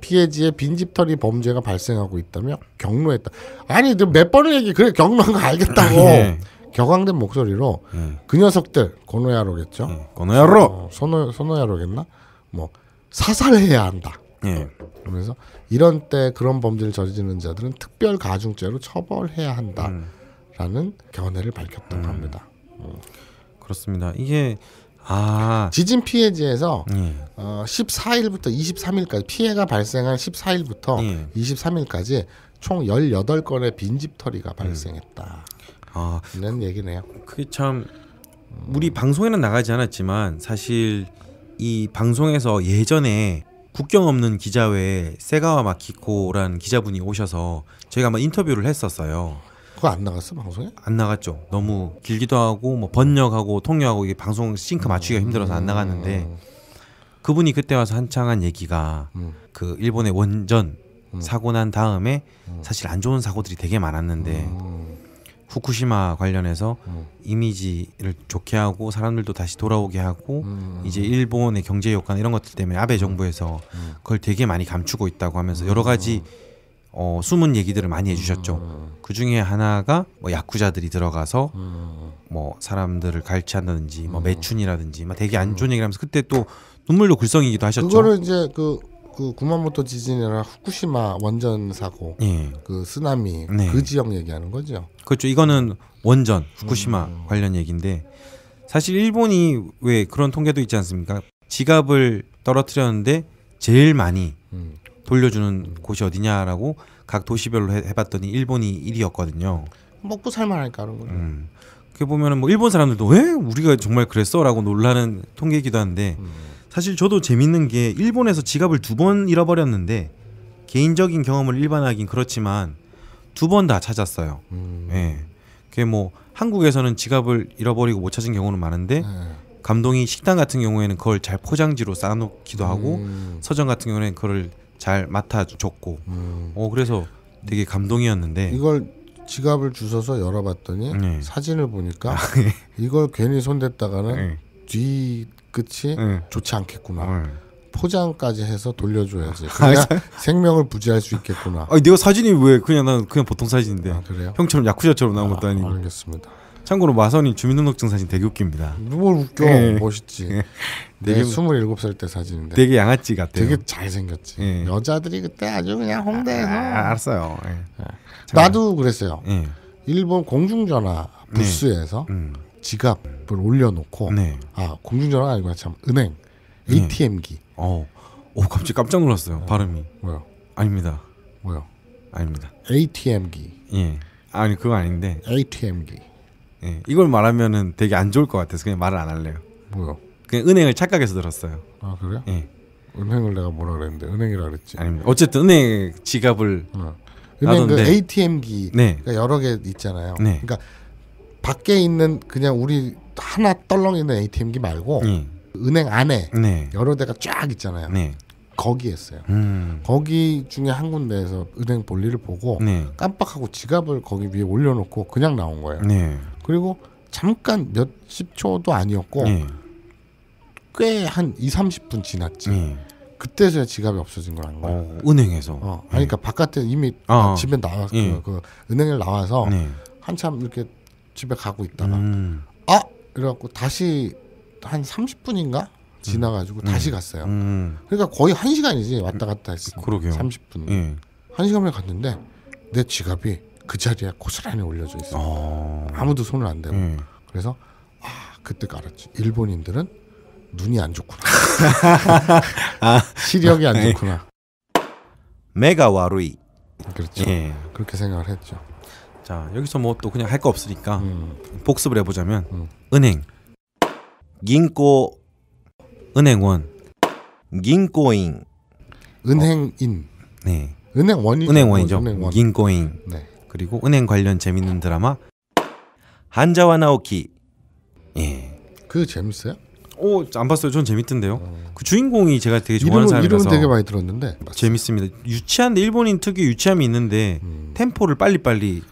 피해지의 빈집털이 범죄가 발생하고 있다며 경로했다. 아니 너몇 번을 얘기 그래 경로한 거 알겠다고 네. 격앙된 목소리로 네. 그 녀석들 고노야로겠죠. 네. 고노야로. 어, 소노 소노야로겠나? 뭐 사살해야 한다. 예. 그러면서 이런 때 그런 범죄를 저지르는 자들은 특별 가중죄로 처벌해야 한다라는 음. 견해를 밝혔다고 합니다. 그렇습니다. 이게 아 지진 피해지에서 예. 어, 14일부터 23일까지 피해가 발생한 14일부터 예. 23일까지 총 18건의 빈집털이가 발생했다. 아 이런 얘기네요. 그게 참 우리 방송에는 나가지 않았지만 사실 이 방송에서 예전에 국경 없는 기자회에 세가와 마키코라는 기자분이 오셔서 저희가 한번 인터뷰를 했었어요. 그거 안 나갔어 방송에? 안 나갔죠. 너무 길기도 하고 뭐 번역하고 통역하고 이게 방송 싱크 맞추기가 힘들어서 안 나갔는데 그분이 그때 와서 한창 한 얘기가 음. 그 일본의 원전 사고 난 다음에 사실 안 좋은 사고들이 되게 많았는데 음. 후쿠시마 관련해서 음. 이미지를 좋게 하고 사람들도 다시 돌아오게 하고 음. 이제 일본의 경제 효과 이런 것들 때문에 아베 정부에서 음. 그걸 되게 많이 감추고 있다고 하면서 여러 가지 어, 숨은 얘기들을 많이 해주셨죠. 그 중에 하나가 뭐 야쿠자들이 들어가서 음. 뭐 사람들을 갈취한다든지 뭐 매춘이라든지 막 되게 안 좋은 얘기를 하면서 그때 또 눈물로 글썽이기도 하셨죠. 그거를 이제 그, 그 구마모토 지진이나 후쿠시마 원전 사고 예, 그 쓰나미 네. 그 지역 얘기하는 거죠. 그렇죠. 이거는 원전 후쿠시마 관련 얘기인데 사실 일본이 왜 그런 통계도 있지 않습니까? 지갑을 떨어뜨렸는데 제일 많이 음. 돌려주는 곳이 어디냐라고 각 도시별로 해, 해봤더니 일본이 1위였거든요. 먹고 살만하니까 그런 거죠. 음. 그 보면은 뭐 일본 사람들도 왜 우리가 정말 그랬어라고 놀라는 통계이기도 한데 음. 사실 저도 재밌는 게 일본에서 지갑을 두 번 잃어버렸는데 개인적인 경험을 일반하긴 그렇지만 두 번 다 찾았어요. 음. 예. 그게 뭐 한국에서는 지갑을 잃어버리고 못 찾은 경우는 많은데 네. 감동이 식당 같은 경우에는 그걸 잘 포장지로 쌓아놓기도 하고 음. 서점 같은 경우에는 그걸 잘 맡아줬고 음. 어 그래서 되게 감동이었는데 이걸 지갑을 주워서 열어봤더니 네. 사진을 보니까 이걸 괜히 손댔다가는 예. 뒤 끝이 예. 좋지 않겠구나. 어. 포장까지 해서 돌려줘야지. 그래야 생명을 부지할 수 있겠구나. 아니 내가 사진이 왜 그냥 난 그냥 보통 사진인데 아, 그래요? 형처럼 야쿠자처럼 나온 것도 아, 아니고 알겠습니다. 참고로 마선이 주민등록증 사진 되게 웃깁니다. 뭘 웃겨? 예. 멋있지. 예. 내 되게- 27살 때 사진인데 되게 양아치 같아요. 되게 잘생겼지. 예. 여자들이 그때 아주 그냥 홍대에서 아, 알았어요. 예. 나도 그랬어요. 예. 일본 공중전화 부스에서 음. 지갑을 올려놓고 네. 아 공중전화가 아니고 참 은행 네. ATM기 어. 오 갑자기 깜짝 놀랐어요. 발음이. 뭐요? 아닙니다. 뭐요? 아닙니다. ATM기 예. 아니 그거 아닌데. ATM기 예. 이걸 말하면은 되게 안 좋을 것 같아서 그냥 말을 안 할래요. 뭐요? 그냥 은행을 착각해서 들었어요. 아 그래? 예. 은행을 내가 뭐라 그랬는데 은행이라 그랬지. 아닙니다. 어쨌든 은행 지갑을 어. 은행 그. ATM기 네. 가 여러 개 있잖아요. 네. 그러니까 밖에 있는 그냥 우리 하나 떨렁 있는 ATM기 말고 예. 은행 안에 네. 여러 대가 쫙 있잖아요. 네. 거기 했어요. 음. 거기 중에 한 군데에서 은행 볼일을 보고 네. 깜빡하고 지갑을 거기 위에 올려놓고 그냥 나온 거예요. 네. 그리고 잠깐 몇십 초도 아니었고 네. 꽤한 2, 30분 지났지. 네. 그때서야 지갑이 없어진 걸안 거야. 어, 은행에서. 어, 아니, 그러니까 바깥에 이미 어. 집에 나와 서 예. 그, 그 은행을 나와서 네. 한참 이렇게 집에 가고 있다가 음. 아 이래갖고 다시 한 30분인가 지나가지고 다시 갔어요. 음. 그러니까 거의 한 시간이지 왔다 갔다 했어. 그러게요. 30분. 예. 한 시간을 갔는데 내 지갑이 그 자리에 고스란히 올려져 있어. 어. 아무도 손을 안 대고. 예. 그래서 아 그때 알았지. 일본인들은 눈이 안 좋구나. <laughs> 시력이 안 좋구나. 메가 와루이. 그렇죠. 예. 그렇게 생각을 했죠. 자 여기서 뭐 또 그냥 할 거 없으니까 음. 복습을 해보자면 음. 은행 긴코 은행원 긴코인 은행인 어. 네 은행원이 은행원이죠 은행원. 긴코인 네. 그리고 은행 관련 재밌는 드라마 한자와 나오키 예그 재밌어요? 어 안 봤어요. 전 재밌던데요. 어... 그 주인공이 제가 되게 좋아하는 이름, 사람이라서 이름 되게 많이 들었는데 재밌습니다. 유치한데 일본인 특유의 유치함이 있는데 음... 템포를 빨리빨리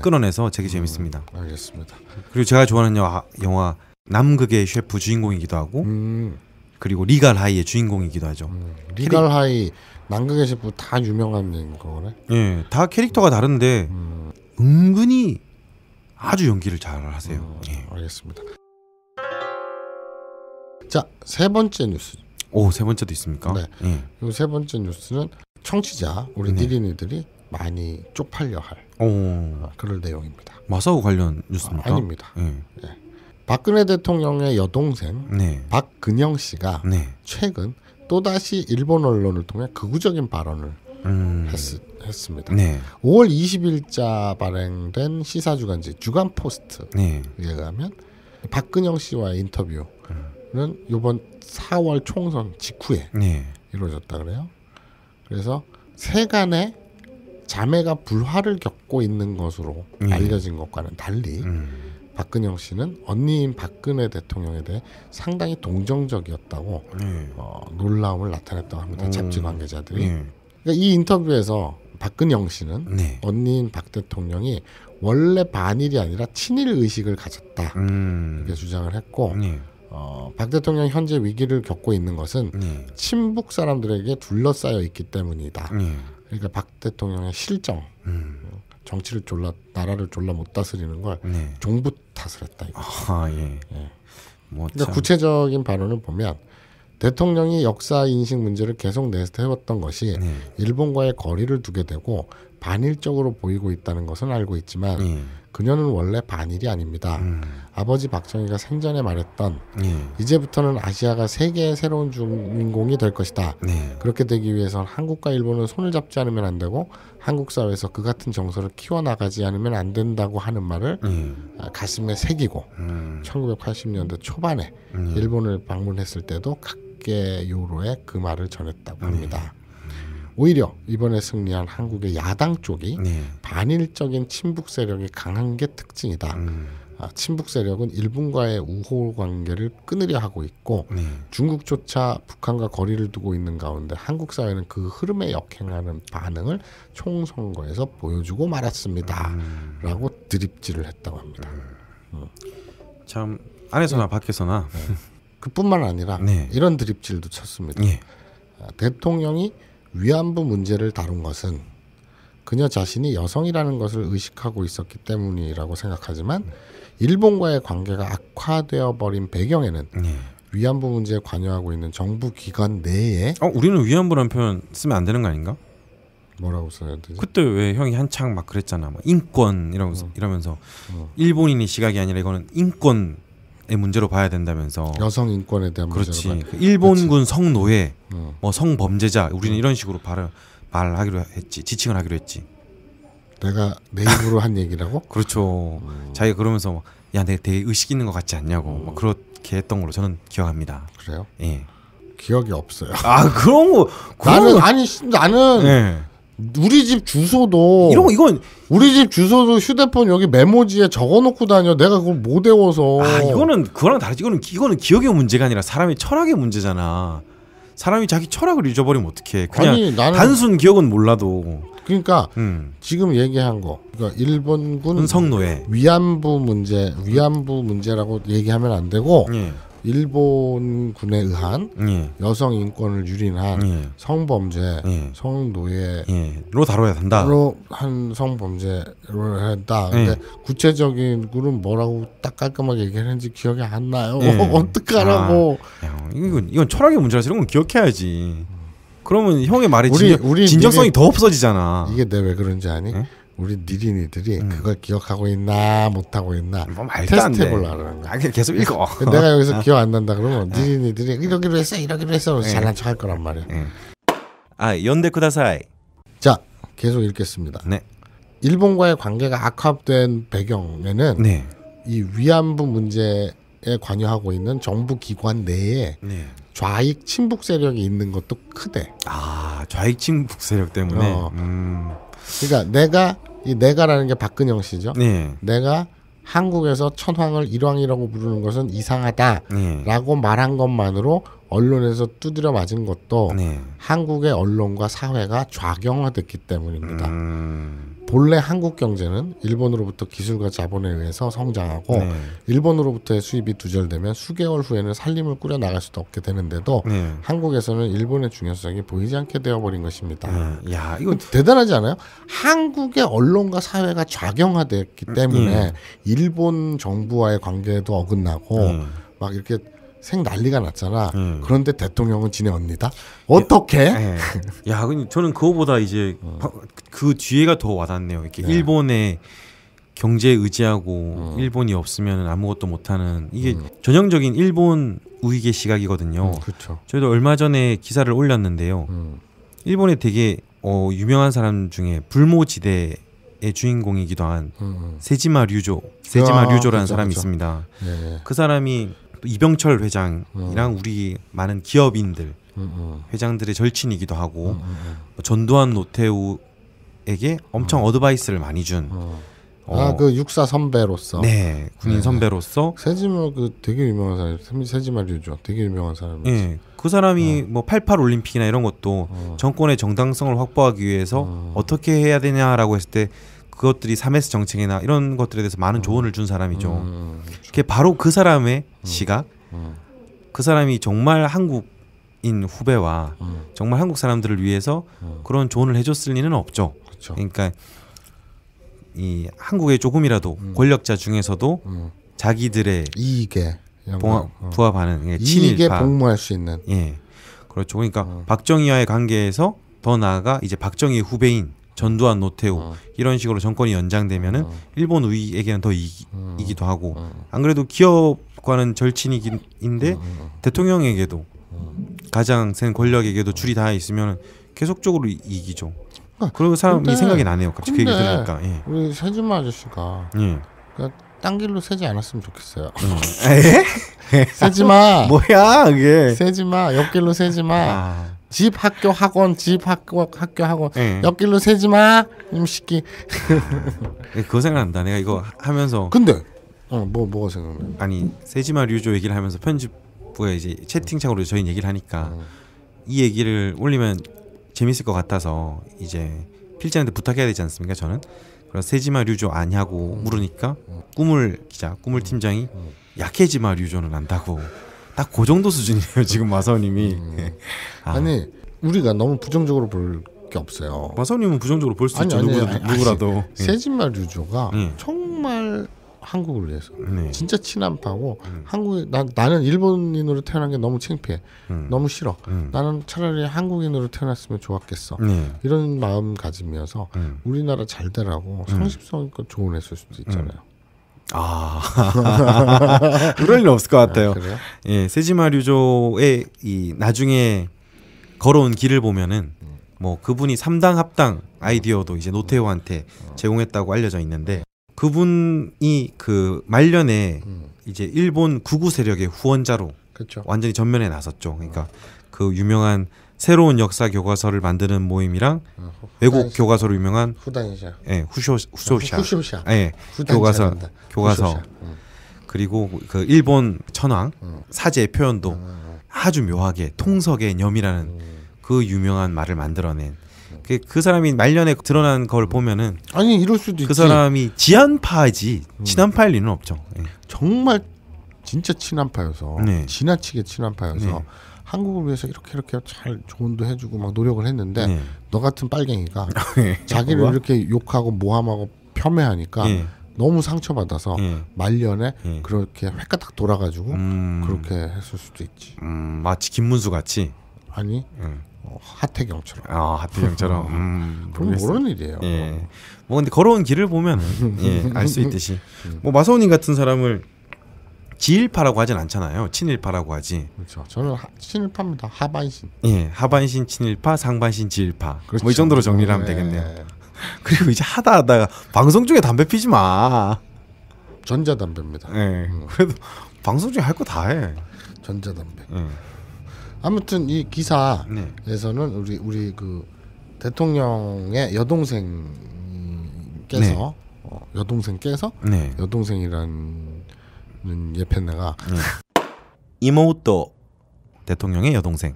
끊어내서 되게 재밌습니다. 알겠습니다. 그리고 제가 좋아하는 영화, 영화 남극의 셰프 주인공이기도 하고 음, 그리고 리갈 하이의 주인공이기도 하죠. 음. 리갈 하이 남극의 셰프 다 유명한 거네. 예, 다 캐릭터가 다른데 음, 은근히 아주 연기를 잘 하세요. 예. 알겠습니다. 자, 세 번째 뉴스. 오, 세 번째도 있습니까? 네. 예. 이세 번째 뉴스는 청취자 우리 네. 니린이들이 많이 쪽팔려 할 오, 그럴 내용입니다. 마사오 관련 뉴스입니까? 아 닙니다. 예. 박근혜 대통령의 여동생 네. 박근영 씨가 네. 최근 또다시 일본 언론을 통해 극우적인 발언을 음. 했, 습니다 네. 5월 20일자 발행된 시사주간지 주간 포스트에 네. 의하면 박근영 씨와의 인터뷰는 이번 4월 총선 직후에 네. 이루어졌다 그래요. 그래서 세간에 자매가 불화를 겪고 있는 것으로 예. 알려진 것과는 달리 음. 박근영 씨는 언니인 박근혜 대통령에 대해 상당히 동정적이었다고 네. 어, 놀라움을 나타냈다고 합니다. 음. 잡지 관계자들이. 네. 그러니까 이 인터뷰에서 박근영 씨는 네. 언니인 박 대통령이 원래 반일이 아니라 친일 의식을 가졌다 음. 이렇게 주장을 했고 네. 어, 박 대통령 현재 위기를 겪고 있는 것은 네. 친북 사람들에게 둘러싸여 있기 때문이다. 네. 그러니까 박 대통령의 실정, 음. 정치를 졸라 나라를 졸라 못 다스리는 걸 네. 종부 탓을 했다. 이거. 아, 예. 예. 뭐 그러니까 참. 구체적인 발언을 보면 대통령이 역사 인식 문제를 계속 내세웠던 것이 네. 일본과의 거리를 두게 되고 반일적으로 보이고 있다는 것은 알고 있지만 예. 그녀는 원래 반일이 아닙니다. 음. 아버지 박정희가 생전에 말했던 예. 이제부터는 아시아가 세계의 새로운 주인공이 될 것이다. 네. 그렇게 되기 위해선 한국과 일본은 손을 잡지 않으면 안 되고 한국 사회에서 그 같은 정서를 키워나가지 않으면 안 된다고 하는 말을 예. 아, 가슴에 새기고 음. 1980년대 초반에 음. 일본을 방문했을 때도 각계 요로에 그 말을 전했다고 네. 합니다. 오히려 이번에 승리한 한국의 야당 쪽이 네. 반일적인 친북 세력이 강한 게 특징이다. 음. 아, 친북 세력은 일본과의 우호 관계를 끊으려 하고 있고 네. 중국조차 북한과 거리를 두고 있는 가운데 한국 사회는 그 흐름에 역행하는 반응을 총선거에서 보여주고 말았습니다. 음. 라고 드립질을 했다고 합니다. 참 안에서나 밖에서나 그뿐만 아니라 네. 이런 드립질도 쳤습니다. 예. 아, 대통령이 위안부 문제를 다룬 것은 그녀 자신이 여성이라는 것을 의식하고 있었기 때문이라고 생각하지만 일본과의 관계가 악화되어 버린 배경에는 예. 위안부 문제에 관여하고 있는 정부 기관 내에 어, 우리는 위안부라는 표현 쓰면 안 되는 거 아닌가? 뭐라고 써야 되지? 그때 왜 형이 한창 막 그랬잖아. 뭐 인권 이러면서 이러면서 어. 일본인의 시각이 아니라 이거는 인권의 문제로 봐야 된다면서. 여성 인권에 대한 그렇지. 문제가 그 일본군 성노예, 어. 뭐 성범죄자 우리는 이런 식으로 발 말하기로 했지. 지칭을 하기로 했지. 내가 내 입으로 한 얘기라고? <laughs> 그렇죠. 음. 자기가 그러면서 야, 내가 되게 의식 있는 것 같지 않냐고. 뭐 그렇게 했던 걸로 저는 기억합니다. 그래요? 예. 기억이 없어요. 아 그런 거 그런 나는 거, 아니 씨, 나는 예. 우리 집 주소도 이런 거 이건 우리 집 주소도 휴대폰 여기 메모지에 적어놓고 다녀. 내가 그걸 못 외워서. 아 이거는 그거랑 다르지. 이거는 이거는 기억의 문제가 아니라 사람의 철학의 문제잖아. 사람이 자기 철학을 잊어버리면 어떡해. 그냥 아니, 나는- 단순 기억은 몰라도. 그러니까 음. 지금 얘기한 거. 그러니까 일본군 성노예. 위안부 문제, 위안부 문제라고 얘기하면 안 되고 예. 일본군에 의한 예. 여성 인권을 유린한 예. 성범죄, 예. 성노예. 예. 로 다뤄야 된다. 로한 성범죄를 했다. 예. 근데 구체적인 구는 뭐라고 딱 깔끔하게 얘기했는지 기억이 안 나요. 예. <laughs> 어떡하라고. 야, 이건 이건 철학의 문제라서 이런 건 기억해야지. 그러면 형의 말에 우리- 진정, 우리 진정성이 니네- 더 없어지잖아. 이게 내 왜 그런지 아니? 예? 우리 니린이들이 음. 그걸 기억하고 있나 못하고 있나 뭐 테스트 돼. 해보려는 거야. 아, 계속 읽어. <laughs> 내가 여기서 기억 안 난다 그러면 니린이들이 이러기로 했어 이러기로 했어 예. 잘난 척할 거란 말이야. 예. 아, 연대 쿠다사이. 자 계속 읽겠습니다. 네. 일본과의 관계가 악화된 배경에는 네. 이 위안부 문제에 관여하고 있는 정부 기관 내에 네. 좌익 친북 세력이 있는 것도 크대. 아, 좌익 친북 세력 때문에. 어. 음. 그러니까 내가 이 내가라는 게 박근영 씨죠. 네. 내가 한국에서 천황을 일왕이라고 부르는 것은 이상하다라고 네. 말한 것만으로 언론에서 두드려 맞은 것도 네. 한국의 언론과 사회가 좌경화됐기 때문입니다. 음. 본래 한국 경제는 일본으로부터 기술과 자본에 의해서 성장하고 네. 일본으로부터의 수입이 두절되면 수개월 후에는 살림을 꾸려 나갈 수도 없게 되는데도 네. 한국에서는 일본의 중요성이 보이지 않게 되어버린 것입니다. 네. 야, 이거 대단하지 않아요? 한국의 언론과 사회가 좌경화됐기 때문에 예. 일본 정부와의 관계도 어긋나고 예. 막 이렇게 생 난리가 났잖아. 예. 그런데 대통령은 지네 언니다. 어떻게? 예. 야, 근데 저는 그거보다 이제 바- 그 뒤에가 더 와닿네요. 이렇게 어. 네. 일본의 경제에 의지하고 음. 일본이 없으면 아무것도 못하는 이게 전형적인 일본 우익의 시각이거든요. 음, 그렇죠. 저희도 얼마 전에 기사를 올렸는데요. 음, 일본에 되게 어, 유명한 사람 중에 불모지대 의 주인공이기도 한 음, 세지마 류조, 세지마 아, 류조라는 그죠, 사람이 그죠. 있습니다. 예, 예. 그 사람이 또 이병철 회장이랑 우리 많은 기업인들 음, 음, 회장들의 절친이기도 하고 음, 음, 뭐 전두환 노태우에게 엄청 어드바이스를 많이 준 음. 어, 아그 육사 선배로서. 네 군인 네. 선배로서. 세지마 그 되게 유명한 사람 세지마 류죠 되게 유명한 사람이 예, 그 사람이 뭐 88 올림픽이나 이런 것도 어. 정권의 정당성을 확보하기 위해서 어. 어떻게 해야 되냐라고 했을 때 그것들이 3S 정책이나 이런 것들에 대해서 많은 조언을 준 사람이죠. 음, 그게 바로 그 사람의 시각, 음, 그 사람이 정말 한국인 후배와 음, 정말 한국 사람들을 위해서 음. 그런 조언을 해줬을 리는 없죠. 그렇죠 그러니까 이 한국의 조금이라도 권력자 중에서도 음. 자기들의 이익에 봉합, 어. 부합하는 예, 이익에 친일파 복무할 수 있는 예 그렇죠 그러니까 어. 박정희와의 관계에서 더 나아가 이제 박정희 후배인 전두환 노태우 어. 이런 식으로 정권이 연장되면은 어. 일본 우위에게는 더 이기, 음. 이기도 하고 어. 안 그래도 기업과는 절친이긴인데 음. 대통령에게도 가장 센 권력에게도 줄이 다 있으면 계속적으로 이- 이기죠. 아, 그리고 사람이 근데- 생각이 나네요. 갑자기 그 얘기 들으니까. 예. 우리 세지마 아저씨가 예. 그러니까 딴 길로 세지 않았으면 좋겠어요 <laughs> 에? 세지마 <laughs> 뭐야 그게? 세지마 옆길로 세지마 아, 집 학교 학원 집 학교 학교 학원. 예. 옆길로 세지마. 임식기 예, 그거 생각난다. 내가 이거 하면서. 근데 어뭐 뭐가 생각나 아니 세지마 류조 얘기를 하면서 편집부에 이제 채팅창으로 저희 얘기를 하니까 음. 이 얘기를 올리면 재밌을 것 같아서 이제 필자한테 부탁해야 되지 않습니까? 저는? 그래서 세지마 류조 아냐고 물으니까 꿈을 기자 꿈을 팀장이 약해지마 류조는 안다고 딱 그 정도 수준이에요 <laughs> 지금 마사오님이 아, 아니 우리가 너무 부정적으로 볼 게 없어요 마사오님은 부정적으로 볼 수 있죠 아니, 누구, 아니, 누구라도 예. 세지마 류조가 예. 정말 한국을 위해서 네. 진짜 친한파고 한국 나 나는 일본인으로 태어난 게 너무 창피해 음. 너무 싫어 음. 나는 차라리 한국인으로 태어났으면 좋았겠어 네. 이런 마음가짐이어서 음. 우리나라 잘 되라고 상식성껏 조언했을 수도 있잖아요. 아 <laughs> 그럴 일 없을 것 같아요. 아? 예, 세지마 류조의 이 나중에 걸어온 길을 보면은 뭐 그분이 삼당 합당 아이디어도 이제 노태우한테 제공했다고 알려져 있는데 그분이 그 말년에 음. 이제 일본 구구 세력의 후원자로 그렇죠. 완전히 전면에 나섰죠. 그러니까 그 유명한 새로운 역사 교과서를 만드는 모임이랑 어, 후- 외국 후단시- 교과서를 유명한 후단샤. 예, 후쇼 후쇼샤. 후쇼샤. 예, 후단샤 교과서 된다. 교과서 후쇼샤. 음. 그리고 그 일본 천황 음. 사제의 표현도 음. 아주 묘하게 통석의 염이라는 음. 그 유명한 말을 만들어낸 그, 그 사람이 말년에 드러난 걸 보면은 아니 이럴 수도 있지. 그 사람이 지한파지 음. 친한파일 리는 없죠. 예. 정말 진짜 친한파여서 네. 지나치게 친한파여서 네. 한국을 위해서 이렇게 이렇게 잘 조언도 해주고 막 노력을 했는데 네. 너 같은 빨갱이가 <laughs> 예. 자기를? 이렇게 욕하고 모함하고 폄훼하니까 예. 너무 상처받아서 예. 말년에 예. 그렇게 획가닥 돌아가지고 음, 그렇게 했을 수도 있지. 음, 마치 김문수 같이 아니 음. 어, 하태경처럼. 아 하필형처럼 <laughs> 음, 그럼. 모르는 일이에요. 예. 뭐 근데 걸어온 길을 보면은 예, <laughs> 알 수 있듯이 뭐 마사오님 같은 사람을 지일파라고 하진 않잖아요. 친일파라고 하지. 그렇죠. 저는 하, 친일파입니다. 하반신. 예, 하반신 친일파, 상반신 지일파. 그렇죠. 뭐이 정도로 정리를 하면 네. 되겠네요. <laughs> 그리고 이제 하다 하다가 방송 중에 담배 피지 마. 전자담배입니다. 예. 그래도 방송 중에 할 거 다 해. 전자담배. 예. 아무튼 이 기사에서는 네. 우리 우리 그 대통령의 여동생께서 네. 어, 여동생께서 네. 여동생이 라는 예편네가 이모토 대통령의 여동생.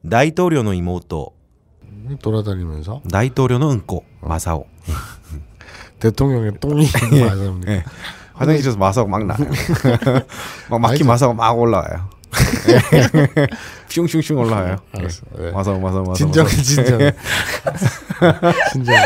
나이토료의 이모토. 돌아다니면서 나이토료의 은꼬 마사오. 대통령의 똥이 맞습니다. <laughs> 예. 화장실에서 마사오 막 나요. <laughs> 막 막힌. 마사오 막 올라와요. <laughs> 슝슝슝 올라와요. 알았어. 네. 마사오 마사오 마사오. 진정해 마사오. 진정해 <laughs> 진정해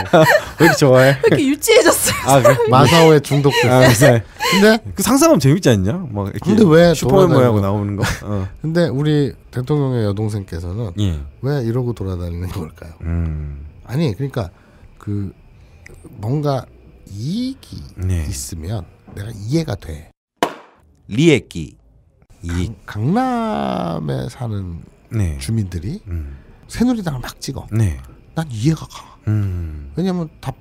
왜 이렇게 좋아해? 왜 이렇게 유치해졌어요? 아 그래? 마사오에 중독됐어. 아, 그래. 근데 그 상상하면 재밌지 않냐? 막 이렇게 근데 왜 슈퍼맨 모양으로 나오는 거. 어. 근데 우리 대통령의 여동생께서는 예. 왜 이러고 돌아다니는 걸까요? 음. 아니 그러니까 그 뭔가 이익이 네. 있으면 내가 이해가 돼. 리에끼. 이. 강 남에 사는 네. 주민들이 음. 새누리당을 막 찍어. 네. 난 이해가 가. 음. 왜냐면 다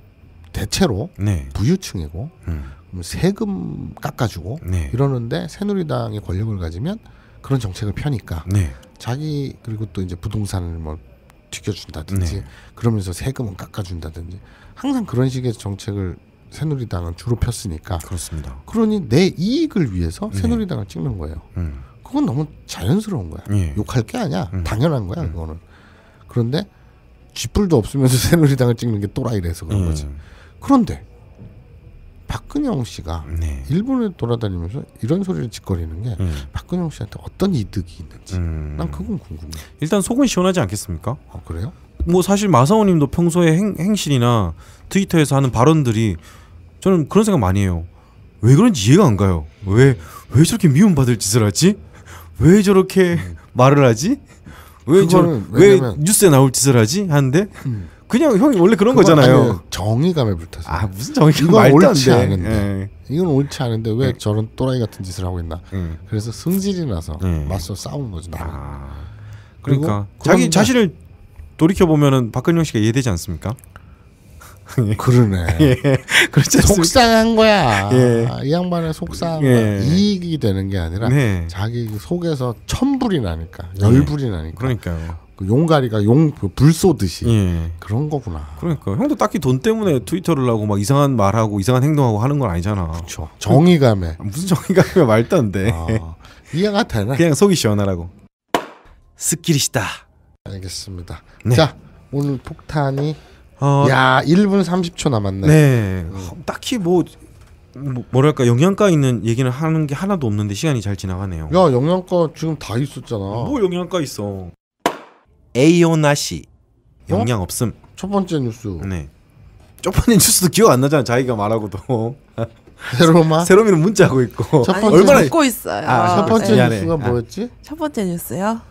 대체로 네. 부유층이고 음. 세금 깎아주고 네. 이러는데 새누리당이 권력을 가지면 그런 정책을 펴니까 네. 자기 그리고 또 이제 부동산을 뭐 튀겨준다든지 네. 그러면서 세금은 깎아준다든지 항상 그런 식의 정책을 새누리당은 주로 폈으니까 그렇습니다. 그러니 내 이익을 위해서 네. 새누리당을 찍는 거예요. 음. 그건 너무 자연스러운 거야. 예. 욕할 게 아니야. 음. 당연한 거야. 음. 그거는. 그런데 쥐뿔도 없으면서 <laughs> 새누리당을 찍는 게 또라이래서 그런 음. 거지. 그런데 박근영 씨가 네. 일본에 돌아다니면서 이런 소리를 짓거리는 게 음. 박근영 씨한테 어떤 이득이 있는지 음. 난 그건 궁금해. 일단 속은 시원하지 않겠습니까? 아 그래요? 뭐 사실 마사오님도 평소에 행, 행실이나 트위터에서 하는 발언들이 저는 그런 생각 많이 해요. 왜 그런지 이해가 안 가요. 왜 왜 저렇게 미움받을 짓을 하지? 왜 저렇게 <laughs> 말을 하지? 왜 저 왜 뉴스에 나올 짓을 하지? 하는데 음. 그냥 형이 원래 그런 거잖아요. 정의감에 불타서. 아 무슨 정의가 이건 옳지 돼. 않은데. 예. 이건 옳지 않은데 왜 네. 저런 또라이 같은 짓을 하고 있나? 예. 그래서 승질이 나서 네. 맞서 싸우는 거지. 아. 그러니까 자기 자신을 돌이켜 보면은 박근영 씨가 이해되지 않습니까? <laughs> 그러네. <laughs> 그렇지 않습니까? 속상한 거야. 예. 이 양반의 속상한 예. 이익이 되는 게 아니라 네. 자기 그 속에서 천불이 나니까 열불이 나니까 그러니까요. 그 용가리가 용불 쏘듯이 예. 그런 거구나. 그러니까 형도 딱히 돈 때문에 트위터를 하고 막 이상한 말하고 이상한 행동하고 하는 건 아니잖아. 그렇죠. 정의감에 무슨 정의감이 말도 안 돼. 아, 이해가 되네. 그냥 속이 시원하라고. 스킬이시다. 알겠습니다. 네. 자 오늘 폭탄이 어, 야 1분 30초 남았네. 네. 딱히 뭐, 뭐 뭐랄까 영양가 있는 얘기는 하는 게 하나도 없는데 시간이 잘 지나가네요. 야 영양가 지금 다 있었잖아. 뭐 영양가 있어? 에이오 나시. 영양 없음. 첫 번째 뉴스 네. 저번에 뉴스도 기억 안 나잖아. 자기가 말하고도. <laughs> 새롬아 새롬이는 문자하고 있고. 첫 번째 얼마나- 적고 있어요. 아, 첫 번째 네. 뉴스가 아. 뭐였지? 첫 번째 뉴스요.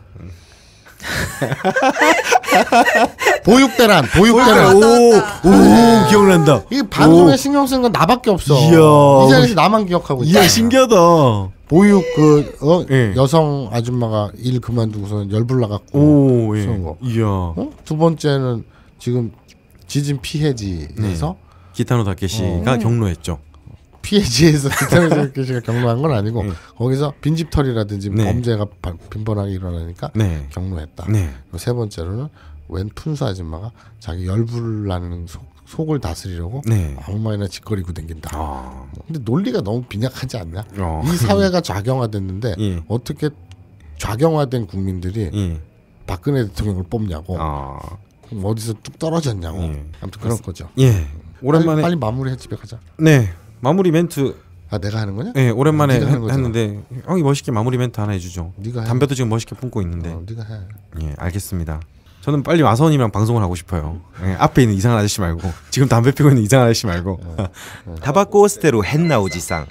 <laughs> 보육대란 보육대란. 오, 오, 기억난다. 이 방송에 오. 신경 쓰는 건 나밖에 없어. 이야. 이 자리에서 나만 기억하고 있다. 이야 신기하다. 보육 그 어? 예. 여성 아줌마가 일 그만두고서 열불 나갖고 오, 예. 그런 거. 이야. 어? 두 번째는 지금 지진 피해지에서 기타노 다케시가 경로했죠. 피해지에서 기타노 <laughs> 씨가 경로한 건 아니고 예. 거기서 빈집털이라든지 네. 범죄가 바- 빈번하게 일어나니까 네. 경로했다. 네. 세 번째로는 웬 푼수 아줌마가 자기 열불 나는 속, 속을 다스리려고 네. 아무 말이나 짓거리고 댕긴다. 아. 근데 논리가 너무 빈약하지 않냐? 어. 이 사회가 좌경화됐는데 예. 어떻게 좌경화된 국민들이 예. 박근혜 대통령을 뽑냐고 아. 어디서 뚝 떨어졌냐고 예. 아무튼 그런 거죠. 예. 오랜만에 빨리, 빨리 마무리해 집에 가자. 네. 마무리 멘트 아 내가 하는 거냐? 네 오랜만에 어, 하, 했는데 형이 멋있게 마무리 멘트 하나 해주죠. 네가 담배도 지금 멋있게 품고 있는데. 어, 네가 해. 예 알겠습니다. 저는 빨리 와서원이랑 방송을 하고 싶어요. 예, 앞에 있는 이상한 아저씨 말고 지금 담배 피고 있는 이상한 아저씨 말고. 어, 어. 타바코 스테로 헨나 오지상.